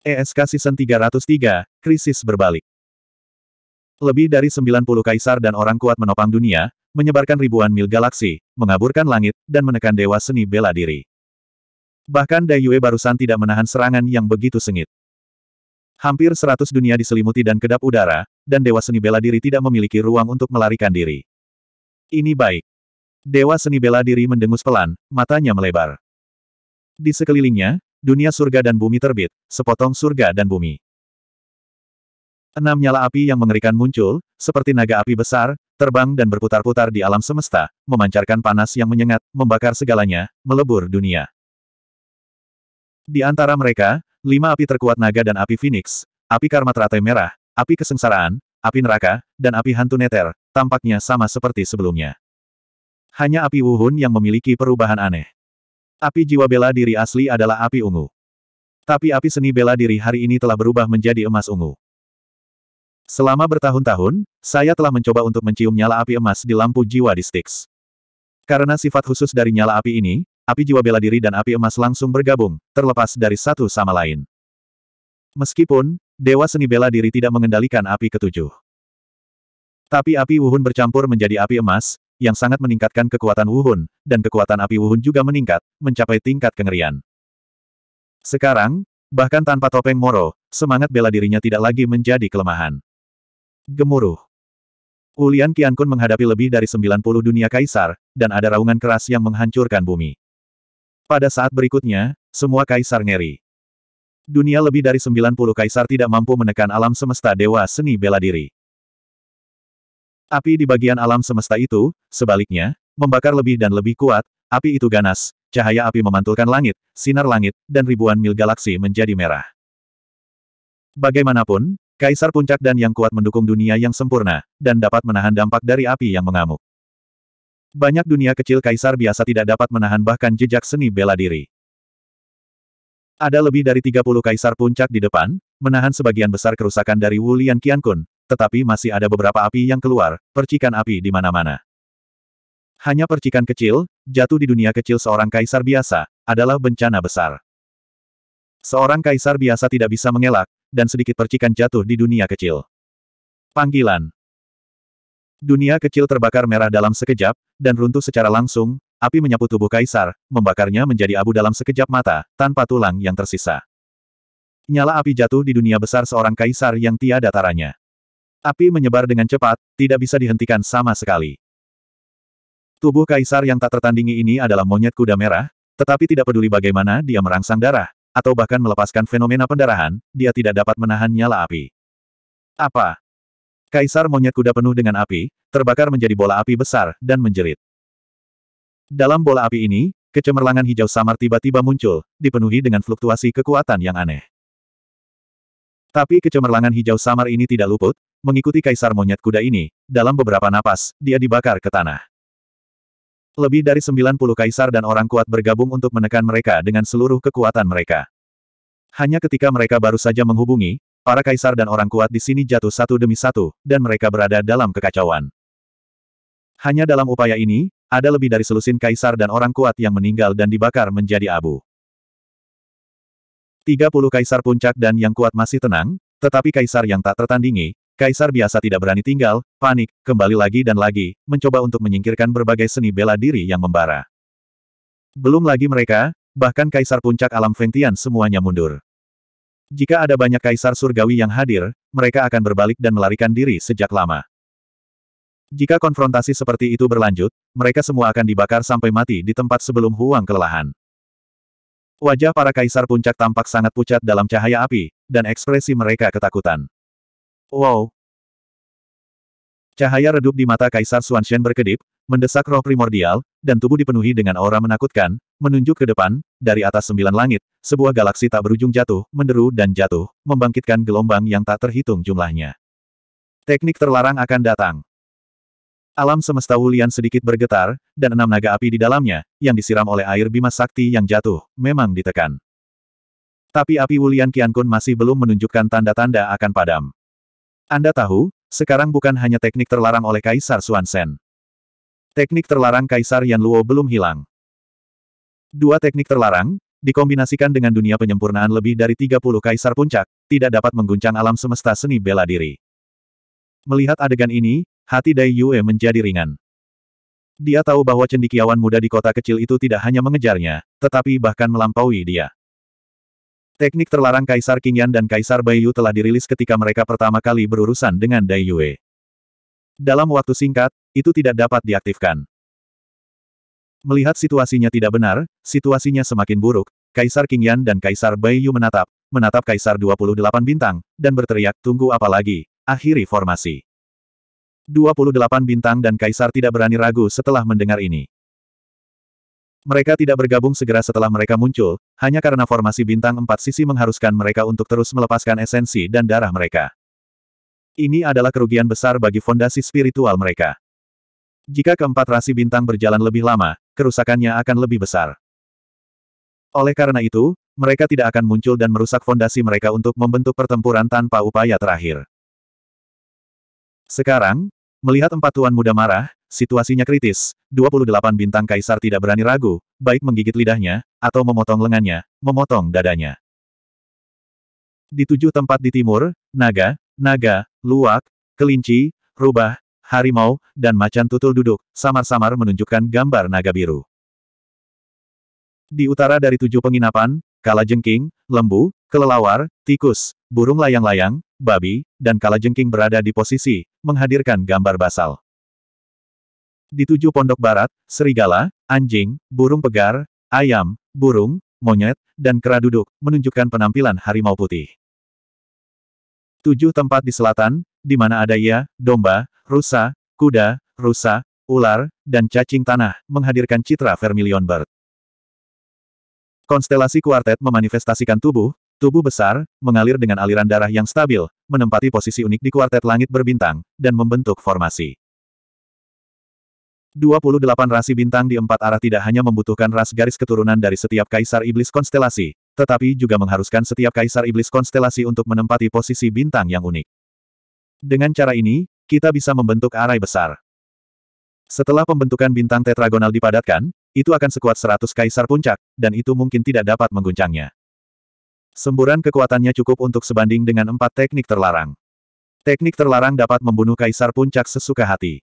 ESK Season 303, Krisis Berbalik. Lebih dari 90 kaisar dan orang kuat menopang dunia, menyebarkan ribuan mil galaksi, mengaburkan langit, dan menekan dewa seni bela diri. Bahkan Dai Yue barusan tidak menahan serangan yang begitu sengit. Hampir seratus dunia diselimuti dan kedap udara, dan dewa seni bela diri tidak memiliki ruang untuk melarikan diri. Ini baik. Dewa seni bela diri mendengus pelan, matanya melebar. Di sekelilingnya, dunia surga dan bumi terbit, sepotong surga dan bumi. Enam nyala api yang mengerikan muncul, seperti naga api besar, terbang dan berputar-putar di alam semesta, memancarkan panas yang menyengat, membakar segalanya, melebur dunia. Di antara mereka, lima api terkuat naga dan api Phoenix, api karma teratai merah, api kesengsaraan, api neraka, dan api hantu neter, tampaknya sama seperti sebelumnya. Hanya api Wuhun yang memiliki perubahan aneh. Api jiwa bela diri asli adalah api ungu. Tapi api seni bela diri hari ini telah berubah menjadi emas ungu. Selama bertahun-tahun, saya telah mencoba untuk mencium nyala api emas di lampu jiwa di Styx. Karena sifat khusus dari nyala api ini, api jiwa bela diri dan api emas langsung bergabung, terlepas dari satu sama lain. Meskipun, Dewa Seni Bela Diri tidak mengendalikan api ketujuh. Tapi api Wuhun bercampur menjadi api emas, yang sangat meningkatkan kekuatan Wuhun, dan kekuatan api Wuhun juga meningkat, mencapai tingkat kengerian. Sekarang, bahkan tanpa topeng Moro, semangat bela dirinya tidak lagi menjadi kelemahan. Gemuruh. Ulian Qiankun menghadapi lebih dari 90 dunia kaisar, dan ada raungan keras yang menghancurkan bumi. Pada saat berikutnya, semua kaisar ngeri. Dunia lebih dari 90 kaisar tidak mampu menekan alam semesta dewa seni bela diri. Api di bagian alam semesta itu, sebaliknya, membakar lebih dan lebih kuat, api itu ganas, cahaya api memantulkan langit, sinar langit, dan ribuan mil galaksi menjadi merah. Bagaimanapun, Kaisar Puncak dan yang kuat mendukung dunia yang sempurna, dan dapat menahan dampak dari api yang mengamuk. Banyak dunia kecil kaisar biasa tidak dapat menahan bahkan jejak seni bela diri. Ada lebih dari 30 kaisar puncak di depan, menahan sebagian besar kerusakan dari Wulian Qiankun, tetapi masih ada beberapa api yang keluar, percikan api di mana-mana. Hanya percikan kecil, jatuh di dunia kecil seorang kaisar biasa, adalah bencana besar. Seorang kaisar biasa tidak bisa mengelak, dan sedikit percikan jatuh di dunia kecil. Panggilan Dunia kecil terbakar merah dalam sekejap, dan runtuh secara langsung, api menyapu tubuh kaisar, membakarnya menjadi abu dalam sekejap mata, tanpa tulang yang tersisa. Nyala api jatuh di dunia besar seorang kaisar yang tiada taranya. Api menyebar dengan cepat, tidak bisa dihentikan sama sekali. Tubuh kaisar yang tak tertandingi ini adalah monyet kuda merah, tetapi tidak peduli bagaimana dia merangsang darah, atau bahkan melepaskan fenomena pendarahan, dia tidak dapat menahan nyala api. Apa? Kaisar monyet kuda penuh dengan api, terbakar menjadi bola api besar, dan menjerit. Dalam bola api ini, kecemerlangan hijau samar tiba-tiba muncul, dipenuhi dengan fluktuasi kekuatan yang aneh. Tapi kecemerlangan hijau samar ini tidak luput, Mengikuti kaisar monyet kuda ini, dalam beberapa napas, dia dibakar ke tanah. Lebih dari 90 kaisar dan orang kuat bergabung untuk menekan mereka dengan seluruh kekuatan mereka. Hanya ketika mereka baru saja menghubungi, para kaisar dan orang kuat di sini jatuh satu demi satu, dan mereka berada dalam kekacauan. Hanya dalam upaya ini, ada lebih dari selusin kaisar dan orang kuat yang meninggal dan dibakar menjadi abu. 30 kaisar puncak dan yang kuat masih tenang, tetapi kaisar yang tak tertandingi, Kaisar biasa tidak berani tinggal, panik, kembali lagi dan lagi, mencoba untuk menyingkirkan berbagai seni bela diri yang membara. Belum lagi mereka, bahkan Kaisar Puncak Alam Fengtian semuanya mundur. Jika ada banyak Kaisar Surgawi yang hadir, mereka akan berbalik dan melarikan diri sejak lama. Jika konfrontasi seperti itu berlanjut, mereka semua akan dibakar sampai mati di tempat sebelum Huang kelelahan. Wajah para kaisar puncak tampak sangat pucat dalam cahaya api, dan ekspresi mereka ketakutan. Wow! Cahaya redup di mata Kaisar Xuanshen berkedip, mendesak roh primordial, dan tubuh dipenuhi dengan aura menakutkan, menunjuk ke depan, dari atas sembilan langit, sebuah galaksi tak berujung jatuh, menderu dan jatuh, membangkitkan gelombang yang tak terhitung jumlahnya. Teknik terlarang akan datang. Alam semesta Wulian sedikit bergetar, dan enam naga api di dalamnya, yang disiram oleh air bima sakti yang jatuh, memang ditekan. Tapi api Wulian Qiankun masih belum menunjukkan tanda-tanda akan padam. Anda tahu, sekarang bukan hanya teknik terlarang oleh Kaisar Xuanzhen. Teknik terlarang Kaisar Yan Luo belum hilang. Dua teknik terlarang, dikombinasikan dengan dunia penyempurnaan lebih dari 30 kaisar puncak, tidak dapat mengguncang alam semesta seni bela diri. Melihat adegan ini, hati Dai Yue menjadi ringan. Dia tahu bahwa cendikiawan muda di kota kecil itu tidak hanya mengejarnya, tetapi bahkan melampaui dia. Teknik terlarang Kaisar Qingyan dan Kaisar Baiyu telah dirilis ketika mereka pertama kali berurusan dengan Dai Yue. Dalam waktu singkat, itu tidak dapat diaktifkan. Melihat situasinya tidak benar, situasinya semakin buruk, Kaisar Qingyan dan Kaisar Baiyu menatap, menatap Kaisar 28 bintang, dan berteriak tunggu apa lagi, akhiri formasi. 28 bintang dan Kaisar tidak berani ragu setelah mendengar ini. Mereka tidak bergabung segera setelah mereka muncul, hanya karena formasi bintang empat sisi mengharuskan mereka untuk terus melepaskan esensi dan darah mereka. Ini adalah kerugian besar bagi fondasi spiritual mereka. Jika keempat rasi bintang berjalan lebih lama, kerusakannya akan lebih besar. Oleh karena itu, mereka tidak akan muncul dan merusak fondasi mereka untuk membentuk pertempuran tanpa upaya terakhir. Sekarang, melihat empat tuan muda marah, Situasinya kritis, 28 bintang kaisar tidak berani ragu, baik menggigit lidahnya, atau memotong lengannya, memotong dadanya. Di tujuh tempat di timur, naga, naga, luwak, kelinci, rubah, harimau, dan macan tutul duduk, samar-samar menunjukkan gambar naga biru. Di utara dari tujuh penginapan, kala jengking, lembu, kelelawar, tikus, burung layang-layang, babi, dan kala jengking berada di posisi, menghadirkan gambar basal. Di tujuh pondok barat, serigala, anjing, burung pegar, ayam, burung, monyet, dan kera duduk, menunjukkan penampilan harimau putih. Tujuh tempat di selatan, di mana ada ia, domba, rusa, kuda, rusa, ular, dan cacing tanah, menghadirkan citra vermilion bird. Konstelasi kuartet memanifestasikan tubuh, tubuh besar, mengalir dengan aliran darah yang stabil, menempati posisi unik di kuartet langit berbintang, dan membentuk formasi. 28 rasi bintang di empat arah tidak hanya membutuhkan ras garis keturunan dari setiap kaisar iblis konstelasi, tetapi juga mengharuskan setiap kaisar iblis konstelasi untuk menempati posisi bintang yang unik. Dengan cara ini, kita bisa membentuk arai besar. Setelah pembentukan bintang tetragonal dipadatkan, itu akan sekuat 100 kaisar puncak, dan itu mungkin tidak dapat mengguncangnya. Semburan kekuatannya cukup untuk sebanding dengan empat teknik terlarang. Teknik terlarang dapat membunuh kaisar puncak sesuka hati.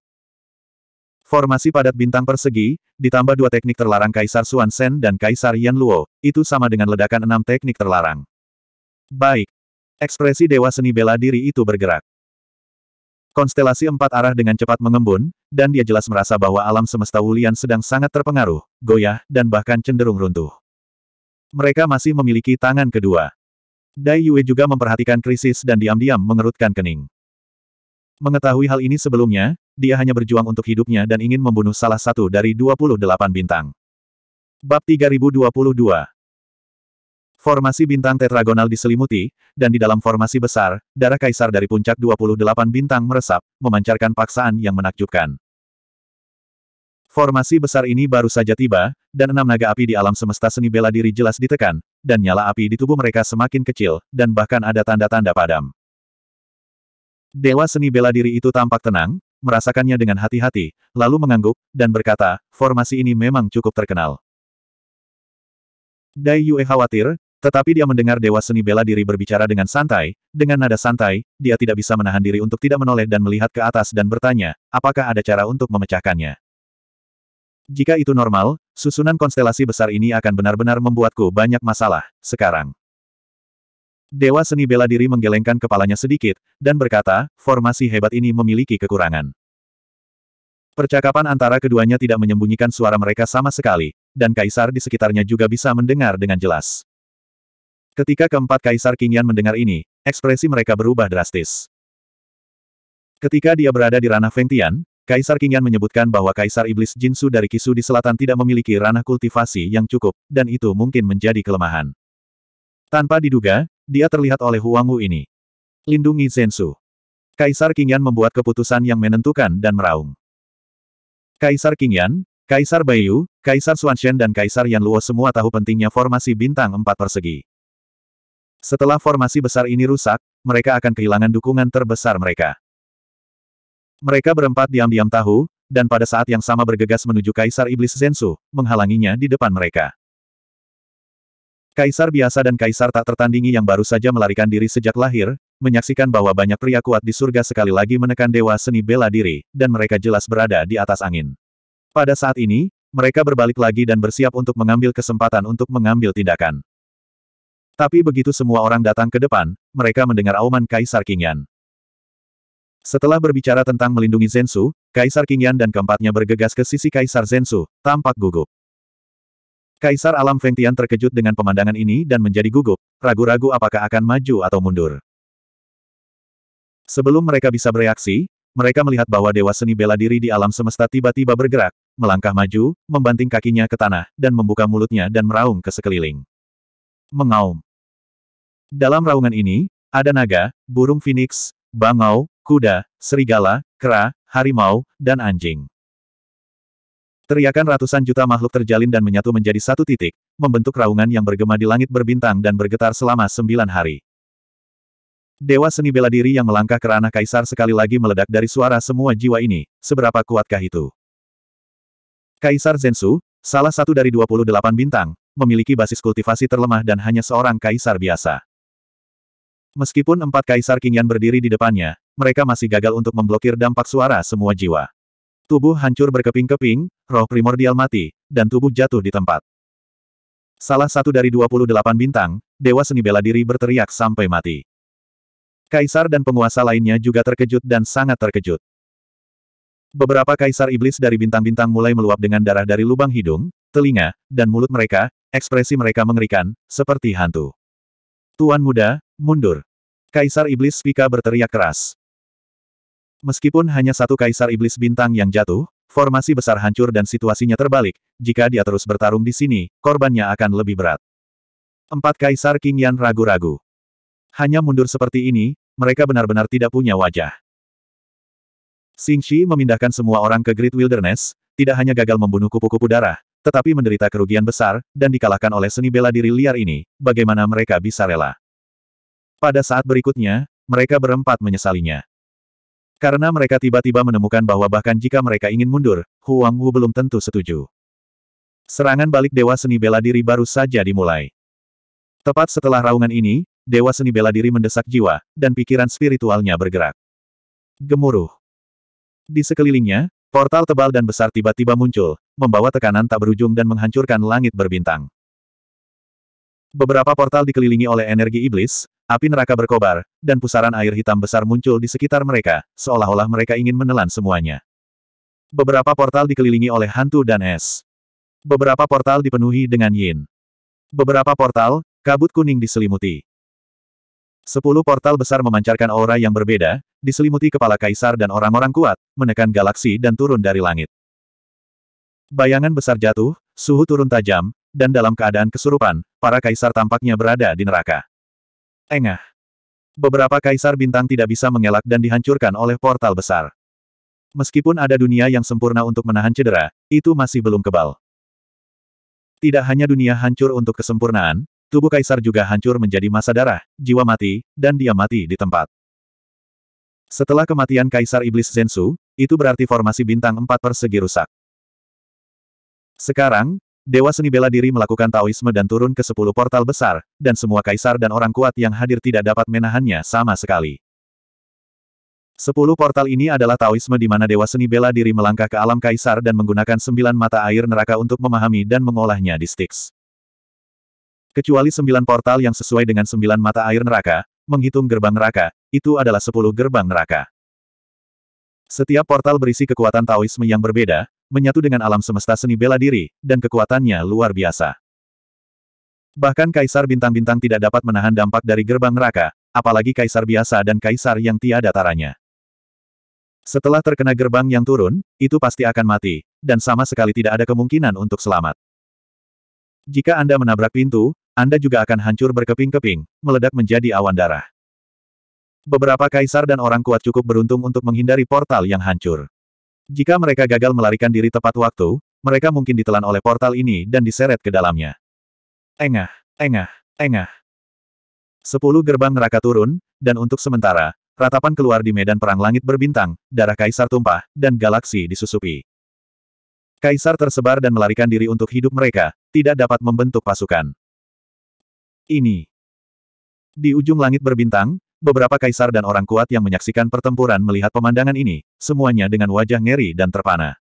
Formasi padat bintang persegi, ditambah dua teknik terlarang Kaisar Suan Sen dan Kaisar Yan Luo, itu sama dengan ledakan enam teknik terlarang. Baik. Ekspresi Dewa Seni Bela Diri itu bergerak. Konstelasi empat arah dengan cepat mengembun, dan dia jelas merasa bahwa alam semesta Wulian sedang sangat terpengaruh, goyah, dan bahkan cenderung runtuh. Mereka masih memiliki tangan kedua. Dai Yue juga memperhatikan krisis dan diam-diam mengerutkan kening. Mengetahui hal ini sebelumnya, dia hanya berjuang untuk hidupnya dan ingin membunuh salah satu dari 28 bintang. Bab 3022 Formasi bintang tetragonal diselimuti, dan di dalam formasi besar, darah kaisar dari puncak 28 bintang meresap, memancarkan paksaan yang menakjubkan. Formasi besar ini baru saja tiba, dan enam naga api di alam semesta seni bela diri jelas ditekan, dan nyala api di tubuh mereka semakin kecil, dan bahkan ada tanda-tanda padam. Dewa seni bela diri itu tampak tenang, merasakannya dengan hati-hati, lalu mengangguk, dan berkata, formasi ini memang cukup terkenal. Dai Yue khawatir, tetapi dia mendengar Dewa Seni Bela Diri berbicara dengan santai, dengan nada santai, dia tidak bisa menahan diri untuk tidak menoleh dan melihat ke atas dan bertanya, apakah ada cara untuk memecahkannya. Jika itu normal, susunan konstelasi besar ini akan benar-benar membuatku banyak masalah, sekarang. Dewa seni bela diri menggelengkan kepalanya sedikit, dan berkata, formasi hebat ini memiliki kekurangan. Percakapan antara keduanya tidak menyembunyikan suara mereka sama sekali, dan kaisar di sekitarnya juga bisa mendengar dengan jelas. Ketika keempat kaisar Qingyan mendengar ini, ekspresi mereka berubah drastis. Ketika dia berada di ranah Fengtian, Kaisar Qingyan menyebutkan bahwa Kaisar Iblis Jinsu dari Kisu di selatan tidak memiliki ranah kultivasi yang cukup, dan itu mungkin menjadi kelemahan. Tanpa diduga, dia terlihat oleh Huang Wu ini. Lindungi Zhensu. Kaisar Qingyan membuat keputusan yang menentukan dan meraung. Kaisar Qingyan, Kaisar Baiyu, Kaisar Xuanshen dan Kaisar Yan Luo semua tahu pentingnya formasi bintang empat persegi. Setelah formasi besar ini rusak, mereka akan kehilangan dukungan terbesar mereka. Mereka berempat diam-diam tahu, dan pada saat yang sama bergegas menuju Kaisar Iblis Zhensu, menghalanginya di depan mereka. Kaisar biasa dan kaisar tak tertandingi yang baru saja melarikan diri sejak lahir, menyaksikan bahwa banyak pria kuat di surga sekali lagi menekan dewa seni bela diri, dan mereka jelas berada di atas angin. Pada saat ini, mereka berbalik lagi dan bersiap untuk mengambil kesempatan untuk mengambil tindakan. Tapi begitu semua orang datang ke depan, mereka mendengar auman Kaisar Qingyan. Setelah berbicara tentang melindungi Zensu, Kaisar Qingyan dan keempatnya bergegas ke sisi Kaisar Zensu, tampak gugup. Kaisar Alam Fengtian terkejut dengan pemandangan ini dan menjadi gugup, ragu-ragu apakah akan maju atau mundur. Sebelum mereka bisa bereaksi, mereka melihat bahwa Dewa Seni Bela Diri di alam semesta tiba-tiba bergerak, melangkah maju, membanting kakinya ke tanah, dan membuka mulutnya dan meraung ke sekeliling. Mengaum. Dalam raungan ini, ada naga, burung phoenix, bangau, kuda, serigala, kera, harimau, dan anjing. Teriakan ratusan juta makhluk terjalin dan menyatu menjadi satu titik, membentuk raungan yang bergema di langit berbintang dan bergetar selama sembilan hari. Dewa seni bela diri yang melangkah ke ranah kaisar sekali lagi meledak dari suara semua jiwa ini, seberapa kuatkah itu? Kaisar Zensu, salah satu dari 28 bintang, memiliki basis kultivasi terlemah dan hanya seorang kaisar biasa. Meskipun empat kaisar Qingyan berdiri di depannya, mereka masih gagal untuk memblokir dampak suara semua jiwa. Tubuh hancur berkeping-keping, roh primordial mati, dan tubuh jatuh di tempat. Salah satu dari 28 bintang, Dewa Seni Bela Diri berteriak sampai mati. Kaisar dan penguasa lainnya juga terkejut dan sangat terkejut. Beberapa kaisar iblis dari bintang-bintang mulai meluap dengan darah dari lubang hidung, telinga, dan mulut mereka, ekspresi mereka mengerikan, seperti hantu. Tuan muda, mundur. Kaisar iblis Spika berteriak keras. Meskipun hanya satu kaisar iblis bintang yang jatuh, formasi besar hancur dan situasinya terbalik, jika dia terus bertarung di sini, korbannya akan lebih berat. Empat kaisar King Yan ragu-ragu. Hanya mundur seperti ini, mereka benar-benar tidak punya wajah. Xing Shi memindahkan semua orang ke Great Wilderness, tidak hanya gagal membunuh kupu-kupu darah, tetapi menderita kerugian besar, dan dikalahkan oleh seni bela diri liar ini, bagaimana mereka bisa rela. Pada saat berikutnya, mereka berempat menyesalinya. Karena mereka tiba-tiba menemukan bahwa bahkan jika mereka ingin mundur, Huang Wu belum tentu setuju. Serangan balik Dewa Seni Bela Diri baru saja dimulai. Tepat setelah raungan ini, Dewa Seni Bela Diri mendesak jiwa, dan pikiran spiritualnya bergerak. Gemuruh. Di sekelilingnya, portal tebal dan besar tiba-tiba muncul, membawa tekanan tak berujung dan menghancurkan langit berbintang. Beberapa portal dikelilingi oleh energi iblis, Api neraka berkobar, dan pusaran air hitam besar muncul di sekitar mereka, seolah-olah mereka ingin menelan semuanya. Beberapa portal dikelilingi oleh hantu dan es. Beberapa portal dipenuhi dengan yin. Beberapa portal, kabut kuning diselimuti. Sepuluh portal besar memancarkan aura yang berbeda, diselimuti kepala kaisar dan orang-orang kuat, menekan galaksi dan turun dari langit. Bayangan besar jatuh, suhu turun tajam, dan dalam keadaan kesurupan, para kaisar tampaknya berada di neraka. Engah. Beberapa kaisar bintang tidak bisa mengelak dan dihancurkan oleh portal besar. Meskipun ada dunia yang sempurna untuk menahan cedera, itu masih belum kebal. Tidak hanya dunia hancur untuk kesempurnaan, tubuh kaisar juga hancur menjadi masa darah, jiwa mati, dan dia mati di tempat. Setelah kematian Kaisar Iblis Zensu, itu berarti formasi bintang empat persegi rusak. Sekarang, Dewa seni bela diri melakukan Taoisme dan turun ke sepuluh portal besar, dan semua kaisar dan orang kuat yang hadir tidak dapat menahannya sama sekali. Sepuluh portal ini adalah Taoisme di mana Dewa Seni Bela Diri melangkah ke alam kaisar dan menggunakan sembilan mata air neraka untuk memahami dan mengolahnya di Styx. Kecuali sembilan portal yang sesuai dengan sembilan mata air neraka, menghitung gerbang neraka, itu adalah sepuluh gerbang neraka. Setiap portal berisi kekuatan Taoisme yang berbeda, menyatu dengan alam semesta seni bela diri, dan kekuatannya luar biasa. Bahkan kaisar bintang-bintang tidak dapat menahan dampak dari gerbang neraka, apalagi kaisar biasa dan kaisar yang tiada taranya. Setelah terkena gerbang yang turun, itu pasti akan mati, dan sama sekali tidak ada kemungkinan untuk selamat. Jika Anda menabrak pintu, Anda juga akan hancur berkeping-keping, meledak menjadi awan darah. Beberapa kaisar dan orang kuat cukup beruntung untuk menghindari portal yang hancur. Jika mereka gagal melarikan diri tepat waktu, mereka mungkin ditelan oleh portal ini dan diseret ke dalamnya. Engah, engah, engah. Sepuluh gerbang neraka turun, dan untuk sementara, ratapan keluar di medan perang langit berbintang, darah kaisar tumpah, dan galaksi disusupi. Kaisar tersebar dan melarikan diri untuk hidup mereka, tidak dapat membentuk pasukan. Ini. Di ujung langit berbintang, beberapa kaisar dan orang kuat yang menyaksikan pertempuran melihat pemandangan ini, semuanya dengan wajah ngeri dan terpana.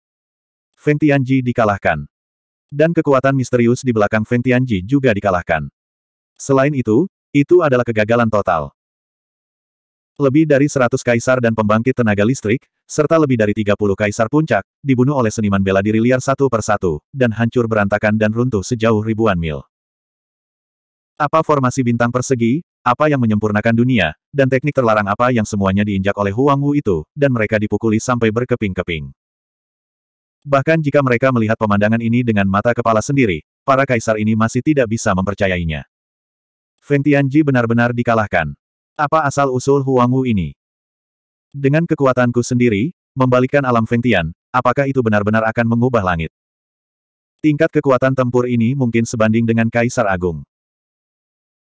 Feng Tianji dikalahkan. Dan kekuatan misterius di belakang Feng Tianji juga dikalahkan. Selain itu, itu adalah kegagalan total. Lebih dari 100 kaisar dan pembangkit tenaga listrik, serta lebih dari 30 kaisar puncak, dibunuh oleh seniman bela diri liar satu persatu, dan hancur berantakan dan runtuh sejauh ribuan mil. Apa formasi bintang persegi, apa yang menyempurnakan dunia, dan teknik terlarang apa yang semuanya diinjak oleh Huang Wu itu, dan mereka dipukuli sampai berkeping-keping. Bahkan jika mereka melihat pemandangan ini dengan mata kepala sendiri, para kaisar ini masih tidak bisa mempercayainya. Feng Tianji benar-benar dikalahkan. Apa asal-usul Huangwu ini? Dengan kekuatanku sendiri, membalikkan alam Feng Tian, apakah itu benar-benar akan mengubah langit? Tingkat kekuatan tempur ini mungkin sebanding dengan Kaisar Agung.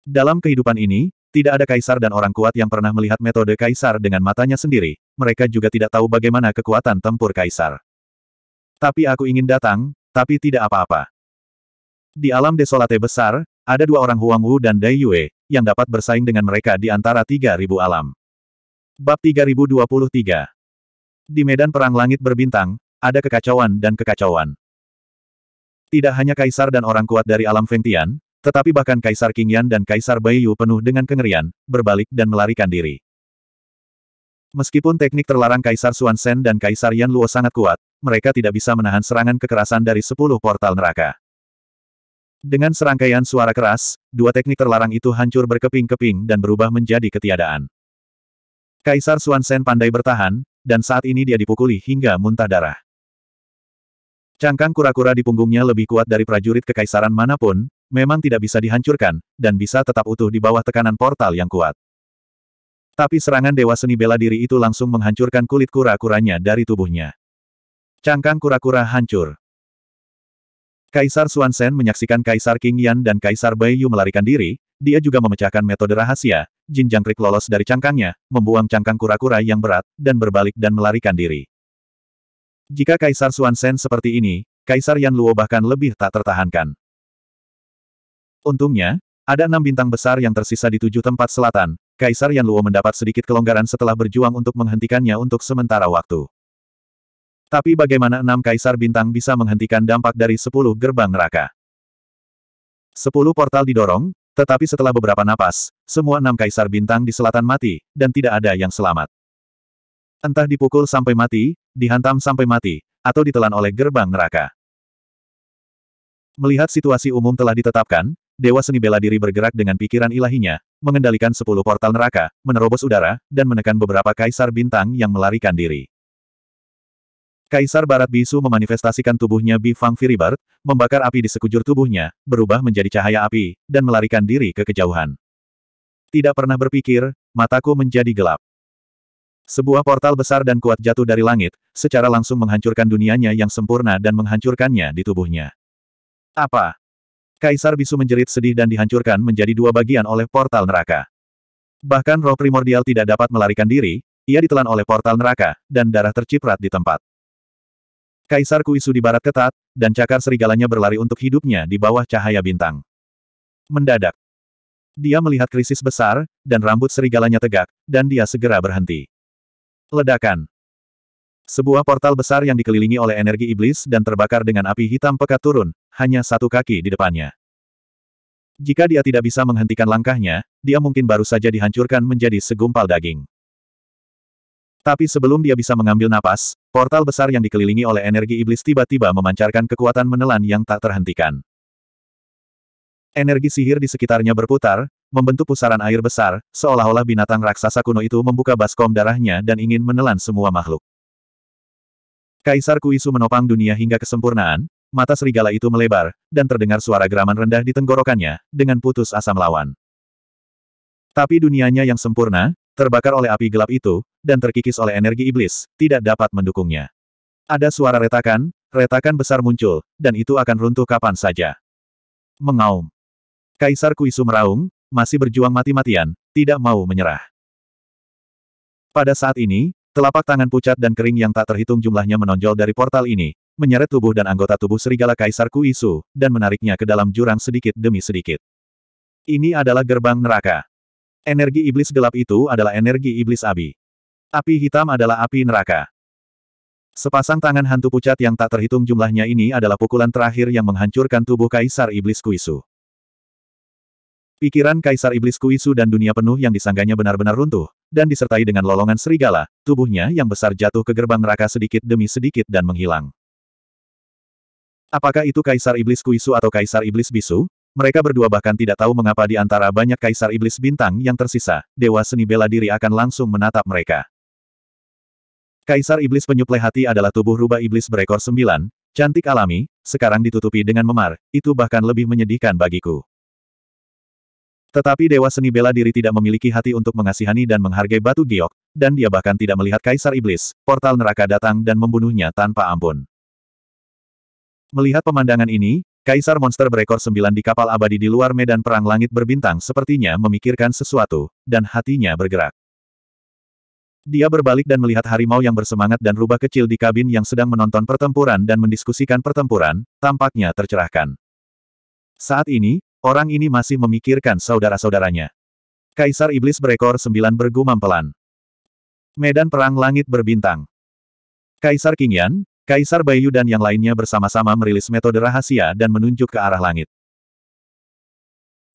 Dalam kehidupan ini, tidak ada kaisar dan orang kuat yang pernah melihat metode kaisar dengan matanya sendiri, mereka juga tidak tahu bagaimana kekuatan tempur kaisar. Tapi aku ingin datang, tapi tidak apa-apa. Di alam desolate besar, ada dua orang Huang Wu dan Dai Yue, yang dapat bersaing dengan mereka di antara 3.000 alam. Bab 3023 Di medan perang langit berbintang, ada kekacauan dan kekacauan. Tidak hanya kaisar dan orang kuat dari alam Feng Tian, tetapi bahkan Kaisar King Yan dan Kaisar Bai Yu penuh dengan kengerian, berbalik dan melarikan diri. Meskipun teknik terlarang Kaisar Suan Sen dan Kaisar Yan Luo sangat kuat, mereka tidak bisa menahan serangan kekerasan dari sepuluh portal neraka. Dengan serangkaian suara keras, dua teknik terlarang itu hancur berkeping-keping dan berubah menjadi ketiadaan. Kaisar Suan Sen pandai bertahan, dan saat ini dia dipukuli hingga muntah darah. Cangkang kura-kura di punggungnya lebih kuat dari prajurit kekaisaran mana pun, memang tidak bisa dihancurkan, dan bisa tetap utuh di bawah tekanan portal yang kuat. Tapi serangan Dewa Seni Bela Diri itu langsung menghancurkan kulit kura-kuranya dari tubuhnya. Cangkang kura-kura hancur. Kaisar Suan Sen menyaksikan Kaisar King Yan dan Kaisar Bai Yu melarikan diri, dia juga memecahkan metode rahasia, Jin Jangkrik lolos dari cangkangnya, membuang cangkang kura-kura yang berat, dan berbalik dan melarikan diri. Jika Kaisar Suan Sen seperti ini, Kaisar Yan Luo bahkan lebih tak tertahankan. Untungnya, ada enam bintang besar yang tersisa di tujuh tempat selatan, Kaisar Yan Luo mendapat sedikit kelonggaran setelah berjuang untuk menghentikannya untuk sementara waktu. Tapi bagaimana enam kaisar bintang bisa menghentikan dampak dari sepuluh gerbang neraka? Sepuluh portal didorong, tetapi setelah beberapa napas, semua enam kaisar bintang di selatan mati, dan tidak ada yang selamat. Entah dipukul sampai mati, dihantam sampai mati, atau ditelan oleh gerbang neraka. Melihat situasi umum telah ditetapkan, Dewa Seni Bela Diri bergerak dengan pikiran ilahinya, mengendalikan sepuluh portal neraka, menerobos udara, dan menekan beberapa kaisar bintang yang melarikan diri. Kaisar Barat Bisu memanifestasikan tubuhnya Bifang Firibart, membakar api di sekujur tubuhnya, berubah menjadi cahaya api, dan melarikan diri ke kejauhan. Tidak pernah berpikir, mataku menjadi gelap. Sebuah portal besar dan kuat jatuh dari langit, secara langsung menghancurkan dunianya yang sempurna dan menghancurkannya di tubuhnya. Apa? Kaisar Bisu menjerit sedih dan dihancurkan menjadi dua bagian oleh portal neraka. Bahkan roh primordial tidak dapat melarikan diri, ia ditelan oleh portal neraka, dan darah terciprat di tempat. Kaisar Kuisu di barat ketat, dan cakar serigalanya berlari untuk hidupnya di bawah cahaya bintang. Mendadak. Dia melihat krisis besar, dan rambut serigalanya tegak, dan dia segera berhenti. Ledakan. Sebuah portal besar yang dikelilingi oleh energi iblis dan terbakar dengan api hitam pekat turun, hanya satu kaki di depannya. Jika dia tidak bisa menghentikan langkahnya, dia mungkin baru saja dihancurkan menjadi segumpal daging. Tapi sebelum dia bisa mengambil napas, portal besar yang dikelilingi oleh energi iblis tiba-tiba memancarkan kekuatan menelan yang tak terhentikan. Energi sihir di sekitarnya berputar, membentuk pusaran air besar, seolah-olah binatang raksasa kuno itu membuka baskom darahnya dan ingin menelan semua makhluk. Kaisar Kuisu menopang dunia hingga kesempurnaan, mata serigala itu melebar, dan terdengar suara geraman rendah di tenggorokannya, dengan putus asa melawan. Tapi dunianya yang sempurna, terbakar oleh api gelap itu, dan terkikis oleh energi iblis, tidak dapat mendukungnya. Ada suara retakan, retakan besar muncul, dan itu akan runtuh kapan saja. Mengaum. Kaisar Kuisu meraung, masih berjuang mati-matian, tidak mau menyerah. Pada saat ini, telapak tangan pucat dan kering yang tak terhitung jumlahnya menonjol dari portal ini, menyeret tubuh dan anggota tubuh serigala Kaisar Kuisu, dan menariknya ke dalam jurang sedikit demi sedikit. Ini adalah gerbang neraka. Energi iblis gelap itu adalah energi iblis api. Api hitam adalah api neraka. Sepasang tangan hantu pucat yang tak terhitung jumlahnya ini adalah pukulan terakhir yang menghancurkan tubuh Kaisar Iblis Kuisu. Pikiran Kaisar Iblis Kuisu dan dunia penuh yang disangganya benar-benar runtuh, dan disertai dengan lolongan serigala, tubuhnya yang besar jatuh ke gerbang neraka sedikit demi sedikit dan menghilang. Apakah itu Kaisar Iblis Kuisu atau Kaisar Iblis Bisu? Mereka berdua bahkan tidak tahu mengapa di antara banyak Kaisar Iblis Bintang yang tersisa, Dewa Seni Bela Diri akan langsung menatap mereka. Kaisar Iblis Penyuplai Hati adalah tubuh rubah iblis berekor sembilan, cantik alami, sekarang ditutupi dengan memar, itu bahkan lebih menyedihkan bagiku. Tetapi Dewa Seni Bela Diri tidak memiliki hati untuk mengasihani dan menghargai batu giok, dan dia bahkan tidak melihat Kaisar Iblis, portal neraka datang dan membunuhnya tanpa ampun. Melihat pemandangan ini, Kaisar monster berekor sembilan di kapal abadi di luar medan perang langit berbintang sepertinya memikirkan sesuatu, dan hatinya bergerak. Dia berbalik dan melihat harimau yang bersemangat dan rubah kecil di kabin yang sedang menonton pertempuran dan mendiskusikan pertempuran, tampaknya tercerahkan. Saat ini, orang ini masih memikirkan saudara-saudaranya. Kaisar Iblis berekor sembilan bergumam pelan. Medan Perang Langit Berbintang Kaisar Qingyan, Kaisar Bayu dan yang lainnya bersama-sama merilis metode rahasia dan menunjuk ke arah langit.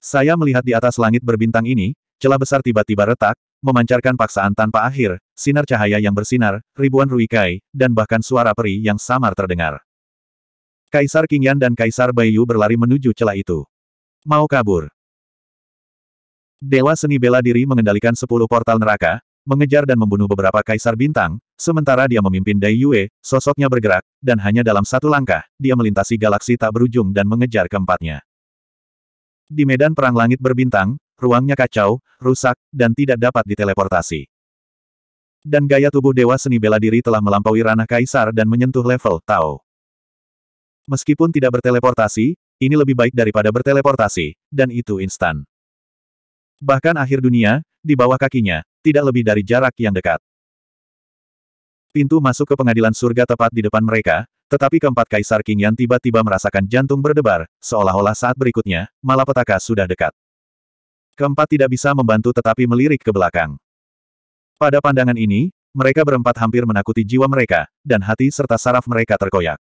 Saya melihat di atas langit berbintang ini, celah besar tiba-tiba retak, memancarkan paksaan tanpa akhir, sinar cahaya yang bersinar, ribuan ruikai, dan bahkan suara peri yang samar terdengar. Kaisar Qingyan dan Kaisar Baiyu berlari menuju celah itu. Mau kabur. Dewa seni bela diri mengendalikan sepuluh portal neraka, mengejar dan membunuh beberapa kaisar bintang, sementara dia memimpin Dai Yue, sosoknya bergerak, dan hanya dalam satu langkah, dia melintasi galaksi tak berujung dan mengejar keempatnya. Di medan perang langit berbintang, ruangnya kacau, rusak, dan tidak dapat diteleportasi. Dan gaya tubuh Dewa Seni Bela Diri telah melampaui ranah Kaisar dan menyentuh level Tao. Meskipun tidak berteleportasi, ini lebih baik daripada berteleportasi, dan itu instan. Bahkan akhir dunia, di bawah kakinya, tidak lebih dari jarak yang dekat. Pintu masuk ke pengadilan surga tepat di depan mereka, tetapi keempat Kaisar Qingyan tiba-tiba merasakan jantung berdebar, seolah-olah saat berikutnya, malapetaka sudah dekat. Keempat tidak bisa membantu tetapi melirik ke belakang. Pada pandangan ini, mereka berempat hampir menakuti jiwa mereka, dan hati serta saraf mereka terkoyak.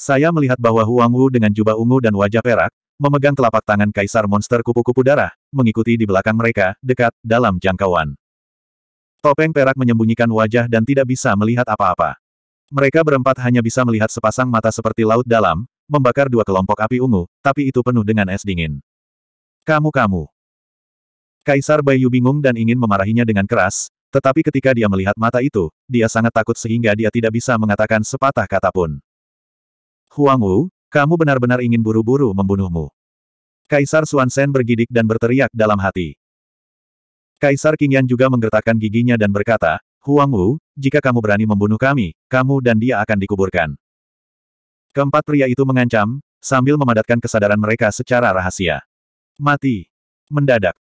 Saya melihat bahwa Huang Wu dengan jubah ungu dan wajah perak, memegang telapak tangan kaisar monster kupu-kupu darah, mengikuti di belakang mereka, dekat, dalam jangkauan. Topeng perak menyembunyikan wajah dan tidak bisa melihat apa-apa. Mereka berempat hanya bisa melihat sepasang mata seperti laut dalam, membakar dua kelompok api ungu, tapi itu penuh dengan es dingin. Kamu-kamu. Kaisar Bayu bingung dan ingin memarahinya dengan keras, tetapi ketika dia melihat mata itu, dia sangat takut sehingga dia tidak bisa mengatakan sepatah kata pun. Huang Wu, kamu benar-benar ingin buru-buru membunuhmu. Kaisar Xuanzhen bergidik dan berteriak dalam hati. Kaisar Qingyan juga menggertakkan giginya dan berkata, Huang Wu, jika kamu berani membunuh kami, kamu dan dia akan dikuburkan. Keempat pria itu mengancam, sambil memadatkan kesadaran mereka secara rahasia. Mati. Mendadak.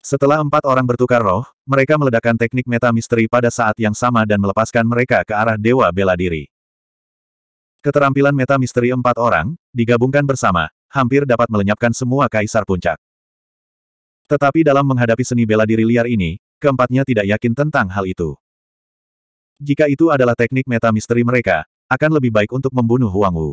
Setelah empat orang bertukar roh, mereka meledakkan teknik meta misteri pada saat yang sama dan melepaskan mereka ke arah Dewa Bela Diri. Keterampilan meta misteri empat orang, digabungkan bersama, hampir dapat melenyapkan semua kaisar puncak. Tetapi dalam menghadapi seni bela diri liar ini, keempatnya tidak yakin tentang hal itu. Jika itu adalah teknik meta misteri mereka, akan lebih baik untuk membunuh Huang Wu.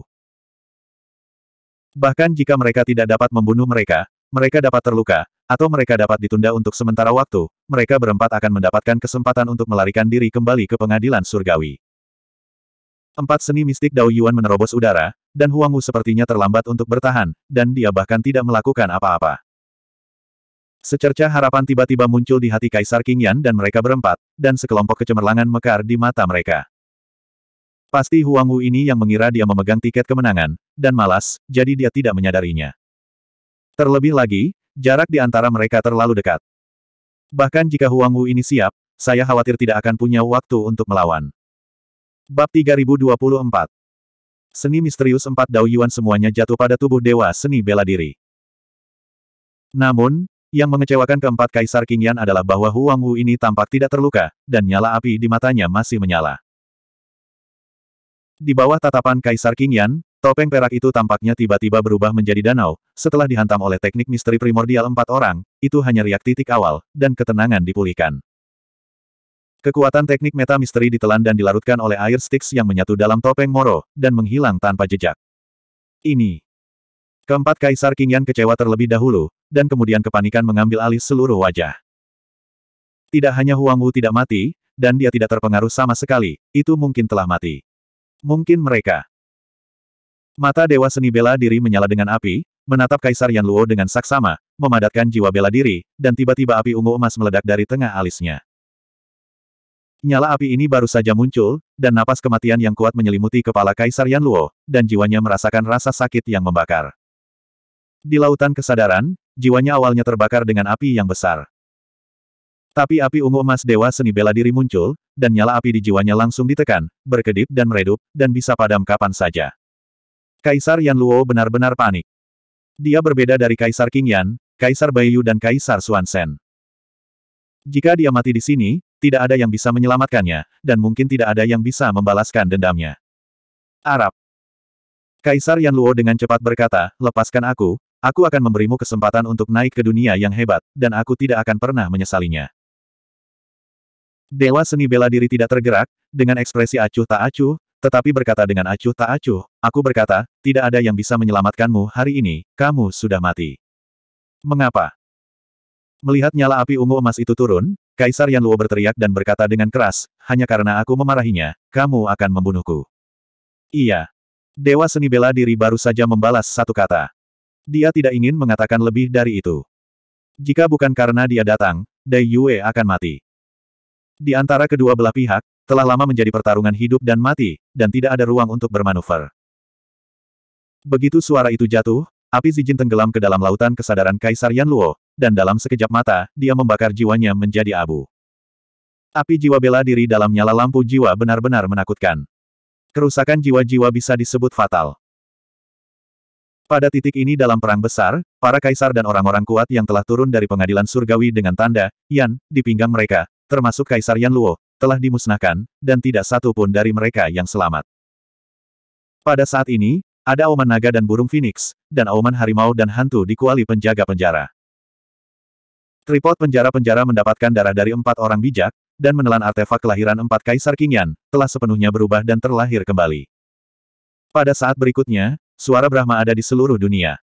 Bahkan jika mereka tidak dapat membunuh mereka, mereka dapat terluka, atau mereka dapat ditunda untuk sementara waktu, mereka berempat akan mendapatkan kesempatan untuk melarikan diri kembali ke pengadilan surgawi. Empat seni mistik Dao Yuan menerobos udara, dan Huang Wu sepertinya terlambat untuk bertahan, dan dia bahkan tidak melakukan apa-apa. Secerca harapan tiba-tiba muncul di hati Kaisar Qingyan dan mereka berempat, dan sekelompok kecemerlangan mekar di mata mereka. Pasti Huang Wu ini yang mengira dia memegang tiket kemenangan, dan malas, jadi dia tidak menyadarinya. Terlebih lagi, jarak di antara mereka terlalu dekat. Bahkan jika Huang Wu ini siap, saya khawatir tidak akan punya waktu untuk melawan. Bab 3024 Seni misterius empat Dao Yuan semuanya jatuh pada tubuh dewa seni bela diri. Namun, yang mengecewakan keempat Kaisar Qingyan adalah bahwa Huang Wu ini tampak tidak terluka, dan nyala api di matanya masih menyala. Di bawah tatapan Kaisar Qingyan, topeng perak itu tampaknya tiba-tiba berubah menjadi danau, setelah dihantam oleh teknik misteri primordial empat orang, itu hanya riak titik awal, dan ketenangan dipulihkan. Kekuatan teknik meta misteri ditelan dan dilarutkan oleh air Styx yang menyatu dalam topeng Moro, dan menghilang tanpa jejak. Ini. Keempat Kaisar Qingyan kecewa terlebih dahulu, dan kemudian kepanikan mengambil alih seluruh wajah. Tidak hanya Huang Wu tidak mati, dan dia tidak terpengaruh sama sekali, itu mungkin telah mati. Mungkin mereka. Mata Dewa Seni Bela Diri menyala dengan api, menatap Kaisar Yan Luo dengan saksama, memadatkan jiwa bela diri, dan tiba-tiba api ungu emas meledak dari tengah alisnya. Nyala api ini baru saja muncul, dan napas kematian yang kuat menyelimuti kepala Kaisar Yan Luo, dan jiwanya merasakan rasa sakit yang membakar. Di lautan kesadaran, jiwanya awalnya terbakar dengan api yang besar. Tapi api ungu emas Dewa Seni Bela Diri muncul, dan nyala api di jiwanya langsung ditekan, berkedip dan meredup, dan bisa padam kapan saja. Kaisar Yan Luo benar-benar panik. Dia berbeda dari Kaisar King Yan, Kaisar Baiyu dan Kaisar Suan Sen. Jika dia mati di sini, tidak ada yang bisa menyelamatkannya, dan mungkin tidak ada yang bisa membalaskan dendamnya. Arab. Kaisar Yan Luo dengan cepat berkata, lepaskan aku, aku akan memberimu kesempatan untuk naik ke dunia yang hebat, dan aku tidak akan pernah menyesalinya. Dewa seni bela diri tidak tergerak, dengan ekspresi acuh tak acuh, tetapi berkata dengan acuh tak acuh, aku berkata, tidak ada yang bisa menyelamatkanmu hari ini, kamu sudah mati. Mengapa? Melihat nyala api ungu emas itu turun, Kaisar Yan Luo berteriak dan berkata dengan keras, hanya karena aku memarahinya, kamu akan membunuhku. Iya. Dewa seni bela diri baru saja membalas satu kata. Dia tidak ingin mengatakan lebih dari itu. Jika bukan karena dia datang, Dai Yue akan mati. Di antara kedua belah pihak, telah lama menjadi pertarungan hidup dan mati, dan tidak ada ruang untuk bermanuver. Begitu suara itu jatuh, api Zijin tenggelam ke dalam lautan kesadaran Kaisar Yan Luo, dan dalam sekejap mata, dia membakar jiwanya menjadi abu. Api jiwa bela diri dalam nyala lampu jiwa benar-benar menakutkan. Kerusakan jiwa-jiwa bisa disebut fatal. Pada titik ini dalam perang besar, para kaisar dan orang-orang kuat yang telah turun dari pengadilan surgawi dengan tanda, Yan, di pinggang mereka, termasuk Kaisar Yan Luo, telah dimusnahkan, dan tidak satu pun dari mereka yang selamat. Pada saat ini, ada auman naga dan burung phoenix, dan auman harimau dan hantu di kuali penjaga penjara. Tripod penjara-penjara mendapatkan darah dari empat orang bijak, dan menelan artefak kelahiran empat Kaisar Qingyan, telah sepenuhnya berubah dan terlahir kembali. Pada saat berikutnya, suara Brahma ada di seluruh dunia.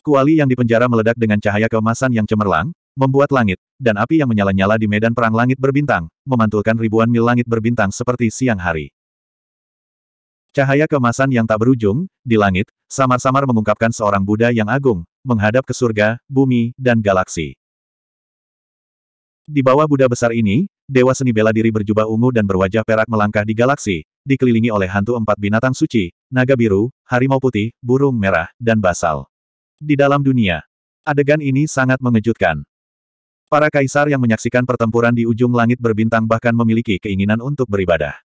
Kuali yang dipenjara meledak dengan cahaya keemasan yang cemerlang, membuat langit, dan api yang menyala-nyala di medan perang langit berbintang, memantulkan ribuan mil langit berbintang seperti siang hari. Cahaya keemasan yang tak berujung, di langit, samar-samar mengungkapkan seorang Buddha yang agung, menghadap ke surga, bumi, dan galaksi. Di bawah Buddha besar ini, Dewa Seni Bela Diri berjubah ungu dan berwajah perak melangkah di galaksi, dikelilingi oleh hantu empat binatang suci, naga biru, harimau putih, burung merah, dan basal. Di dalam dunia, adegan ini sangat mengejutkan. Para kaisar yang menyaksikan pertempuran di ujung langit berbintang bahkan memiliki keinginan untuk beribadah.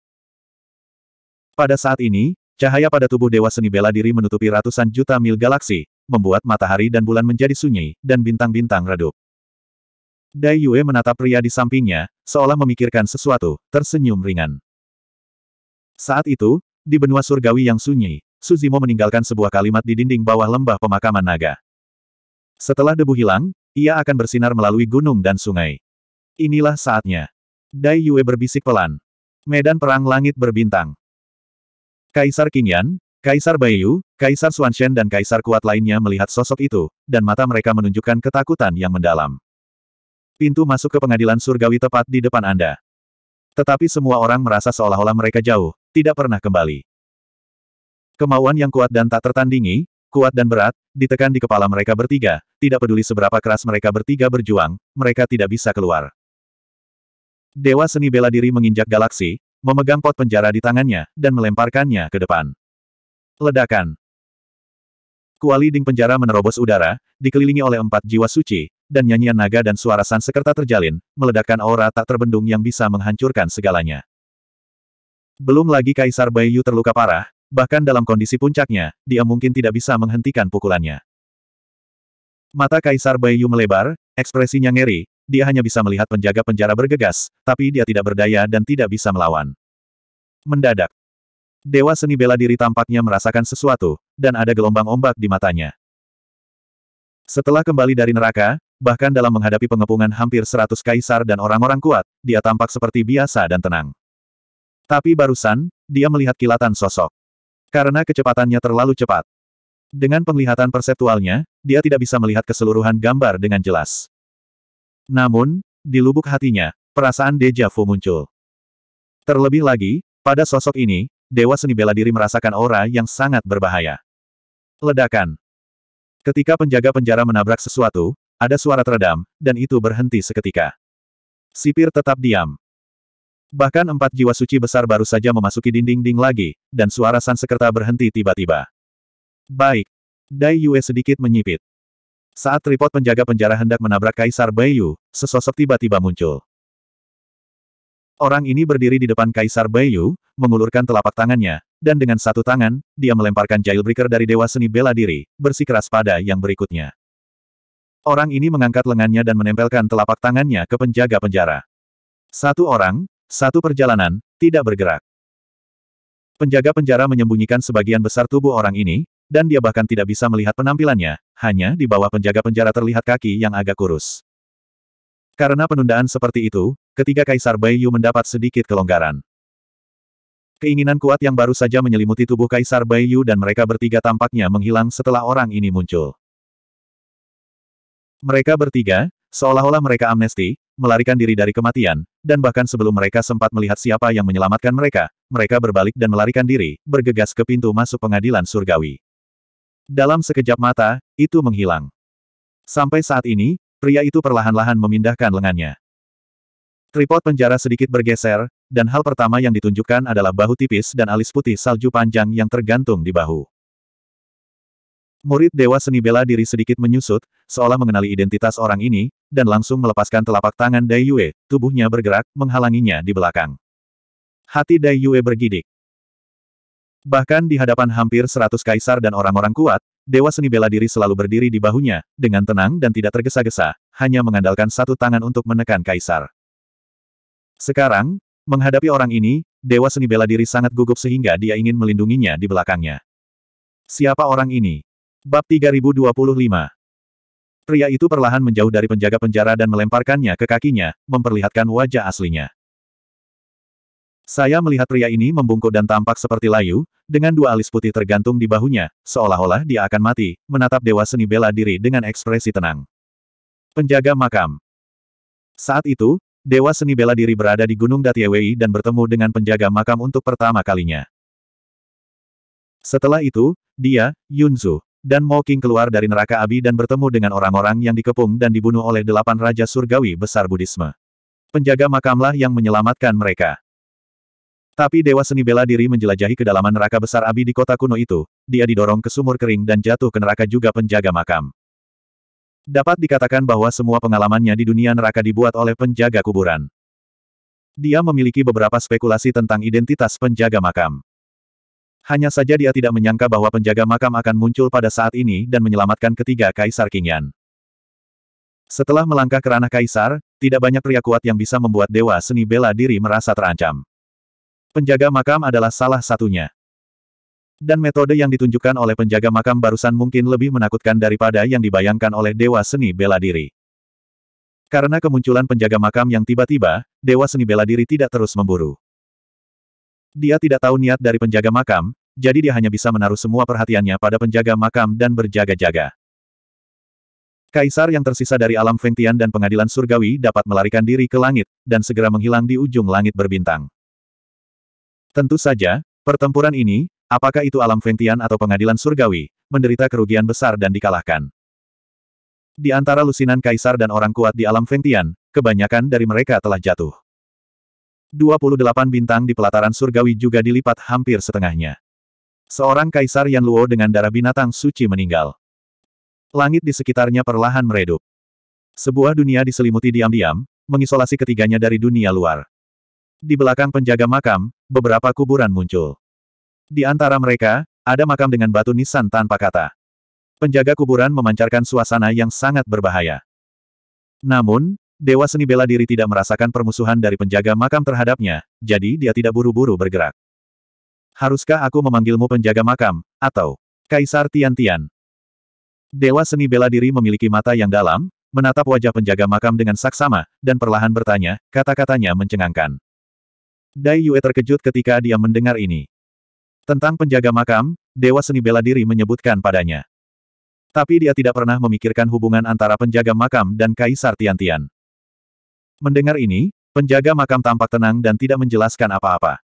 Pada saat ini, cahaya pada tubuh Dewa Seni Bela Diri menutupi ratusan juta mil galaksi, membuat matahari dan bulan menjadi sunyi, dan bintang-bintang redup. Dai Yue menatap pria di sampingnya, seolah memikirkan sesuatu, tersenyum ringan. Saat itu, di benua surgawi yang sunyi, Suzimo meninggalkan sebuah kalimat di dinding bawah lembah pemakaman naga. Setelah debu hilang, ia akan bersinar melalui gunung dan sungai. Inilah saatnya. Dai Yue berbisik pelan. Medan perang langit berbintang. Kaisar Qingyan, Kaisar Baiyu, Kaisar Xuanshen dan kaisar kuat lainnya melihat sosok itu, dan mata mereka menunjukkan ketakutan yang mendalam. Pintu masuk ke pengadilan surgawi tepat di depan Anda. Tetapi semua orang merasa seolah-olah mereka jauh, tidak pernah kembali. Kemauan yang kuat dan tak tertandingi, kuat dan berat, ditekan di kepala mereka bertiga, tidak peduli seberapa keras mereka bertiga berjuang, mereka tidak bisa keluar. Dewa seni bela diri menginjak galaksi, memegang pot penjara di tangannya, dan melemparkannya ke depan. Ledakan. Kuali ding penjara menerobos udara, dikelilingi oleh empat jiwa suci, dan nyanyian naga dan suara Sansekerta terjalin, meledakkan aura tak terbendung yang bisa menghancurkan segalanya. Belum lagi Kaisar Baiyu terluka parah, bahkan dalam kondisi puncaknya, dia mungkin tidak bisa menghentikan pukulannya. Mata Kaisar Baiyu melebar, ekspresinya ngeri, dia hanya bisa melihat penjaga penjara bergegas, tapi dia tidak berdaya dan tidak bisa melawan. Mendadak, Dewa seni bela diri tampaknya merasakan sesuatu, dan ada gelombang ombak di matanya. Setelah kembali dari neraka, bahkan dalam menghadapi pengepungan hampir seratus kaisar dan orang-orang kuat, dia tampak seperti biasa dan tenang. Tapi barusan, dia melihat kilatan sosok. Karena kecepatannya terlalu cepat. Dengan penglihatan perseptualnya, dia tidak bisa melihat keseluruhan gambar dengan jelas. Namun, di lubuk hatinya, perasaan deja vu muncul. Terlebih lagi, pada sosok ini, Dewa Seni Bela Diri merasakan aura yang sangat berbahaya. Ledakan. Ketika penjaga penjara menabrak sesuatu, ada suara teredam, dan itu berhenti seketika. Sipir tetap diam. Bahkan empat jiwa suci besar baru saja memasuki dinding-dinding lagi, dan suara Sansekerta berhenti tiba-tiba. Baik. Dai Yue sedikit menyipit. Saat tripod penjaga penjara hendak menabrak Kaisar Baiyu, sesosok tiba-tiba muncul. Orang ini berdiri di depan Kaisar Baiyu, mengulurkan telapak tangannya, dan dengan satu tangan, dia melemparkan Jailbreaker dari Dewa Seni Bela Diri, bersikeras pada yang berikutnya. Orang ini mengangkat lengannya dan menempelkan telapak tangannya ke penjaga penjara. Satu orang, satu perjalanan, tidak bergerak. Penjaga penjara menyembunyikan sebagian besar tubuh orang ini, dan dia bahkan tidak bisa melihat penampilannya, hanya di bawah penjaga penjara terlihat kaki yang agak kurus. Karena penundaan seperti itu, ketika Kaisar Baiyu mendapat sedikit kelonggaran. Keinginan kuat yang baru saja menyelimuti tubuh Kaisar Baiyu dan mereka bertiga tampaknya menghilang setelah orang ini muncul. Mereka bertiga, seolah-olah mereka amnesti, melarikan diri dari kematian, dan bahkan sebelum mereka sempat melihat siapa yang menyelamatkan mereka, mereka berbalik dan melarikan diri, bergegas ke pintu masuk pengadilan surgawi. Dalam sekejap mata, itu menghilang. Sampai saat ini, pria itu perlahan-lahan memindahkan lengannya. Tripod penjara sedikit bergeser, dan hal pertama yang ditunjukkan adalah bahu tipis dan alis putih salju panjang yang tergantung di bahu. Murid Dewa Seni Bela Diri sedikit menyusut, seolah mengenali identitas orang ini, dan langsung melepaskan telapak tangan Dai Yue, tubuhnya bergerak, menghalanginya di belakang. Hati Dai Yue bergidik. Bahkan di hadapan hampir seratus kaisar dan orang-orang kuat, Dewa Seni Bela Diri selalu berdiri di bahunya, dengan tenang dan tidak tergesa-gesa, hanya mengandalkan satu tangan untuk menekan kaisar. Sekarang, menghadapi orang ini, Dewa Seni Bela Diri sangat gugup sehingga dia ingin melindunginya di belakangnya. Siapa orang ini? Bab 3025 Pria itu perlahan menjauh dari penjaga penjara dan melemparkannya ke kakinya, memperlihatkan wajah aslinya. Saya melihat pria ini membungkuk dan tampak seperti layu, dengan dua alis putih tergantung di bahunya, seolah-olah dia akan mati, menatap Dewa Seni Bela Diri dengan ekspresi tenang. Penjaga makam. Saat itu, Dewa Seni Bela Diri berada di Gunung Datiewei dan bertemu dengan penjaga makam untuk pertama kalinya. Setelah itu, dia, Yunzu, dan Mo King keluar dari neraka abi dan bertemu dengan orang-orang yang dikepung dan dibunuh oleh delapan Raja Surgawi besar Budisme. Penjaga makamlah yang menyelamatkan mereka. Tapi Dewa Seni Bela Diri menjelajahi kedalaman neraka besar Abi di kota kuno itu, dia didorong ke sumur kering dan jatuh ke neraka juga penjaga makam. Dapat dikatakan bahwa semua pengalamannya di dunia neraka dibuat oleh penjaga kuburan. Dia memiliki beberapa spekulasi tentang identitas penjaga makam. Hanya saja dia tidak menyangka bahwa penjaga makam akan muncul pada saat ini dan menyelamatkan ketiga Kaisar Qingyan. Setelah melangkah ke ranah Kaisar, tidak banyak pria kuat yang bisa membuat Dewa Seni Bela Diri merasa terancam. Penjaga makam adalah salah satunya. Dan metode yang ditunjukkan oleh penjaga makam barusan mungkin lebih menakutkan daripada yang dibayangkan oleh Dewa Seni Bela Diri. Karena kemunculan penjaga makam yang tiba-tiba, Dewa Seni Bela Diri tidak terus memburu. Dia tidak tahu niat dari penjaga makam, jadi dia hanya bisa menaruh semua perhatiannya pada penjaga makam dan berjaga-jaga. Kaisar yang tersisa dari alam Fengtian dan pengadilan surgawi dapat melarikan diri ke langit, dan segera menghilang di ujung langit berbintang. Tentu saja, pertempuran ini, Apakah itu alam Fengtian atau pengadilan surgawi, menderita kerugian besar dan dikalahkan. Di antara lusinan kaisar dan orang kuat di alam Fengtian, kebanyakan dari mereka telah jatuh. 28 bintang di pelataran surgawi juga dilipat hampir setengahnya. Seorang kaisar Yan Luo dengan darah binatang suci meninggal. Langit di sekitarnya perlahan meredup. Sebuah dunia diselimuti diam-diam, mengisolasi ketiganya dari dunia luar. Di belakang penjaga makam, beberapa kuburan muncul. Di antara mereka, ada makam dengan batu nisan tanpa kata. Penjaga kuburan memancarkan suasana yang sangat berbahaya. Namun, Dewa Seni Bela Diri tidak merasakan permusuhan dari penjaga makam terhadapnya, jadi dia tidak buru-buru bergerak. haruskah aku memanggilmu penjaga makam, atau Kaisar Tian-Tian? Dewa seni bela diri memiliki mata yang dalam, menatap wajah penjaga makam dengan saksama, dan perlahan bertanya, kata-katanya mencengangkan. Dai Yue terkejut ketika dia mendengar ini. Tentang penjaga makam, Dewa seni bela diri menyebutkan padanya. Tapi dia tidak pernah memikirkan hubungan antara penjaga makam dan Kaisar Tian-Tian. Mendengar ini, penjaga makam tampak tenang dan tidak menjelaskan apa-apa.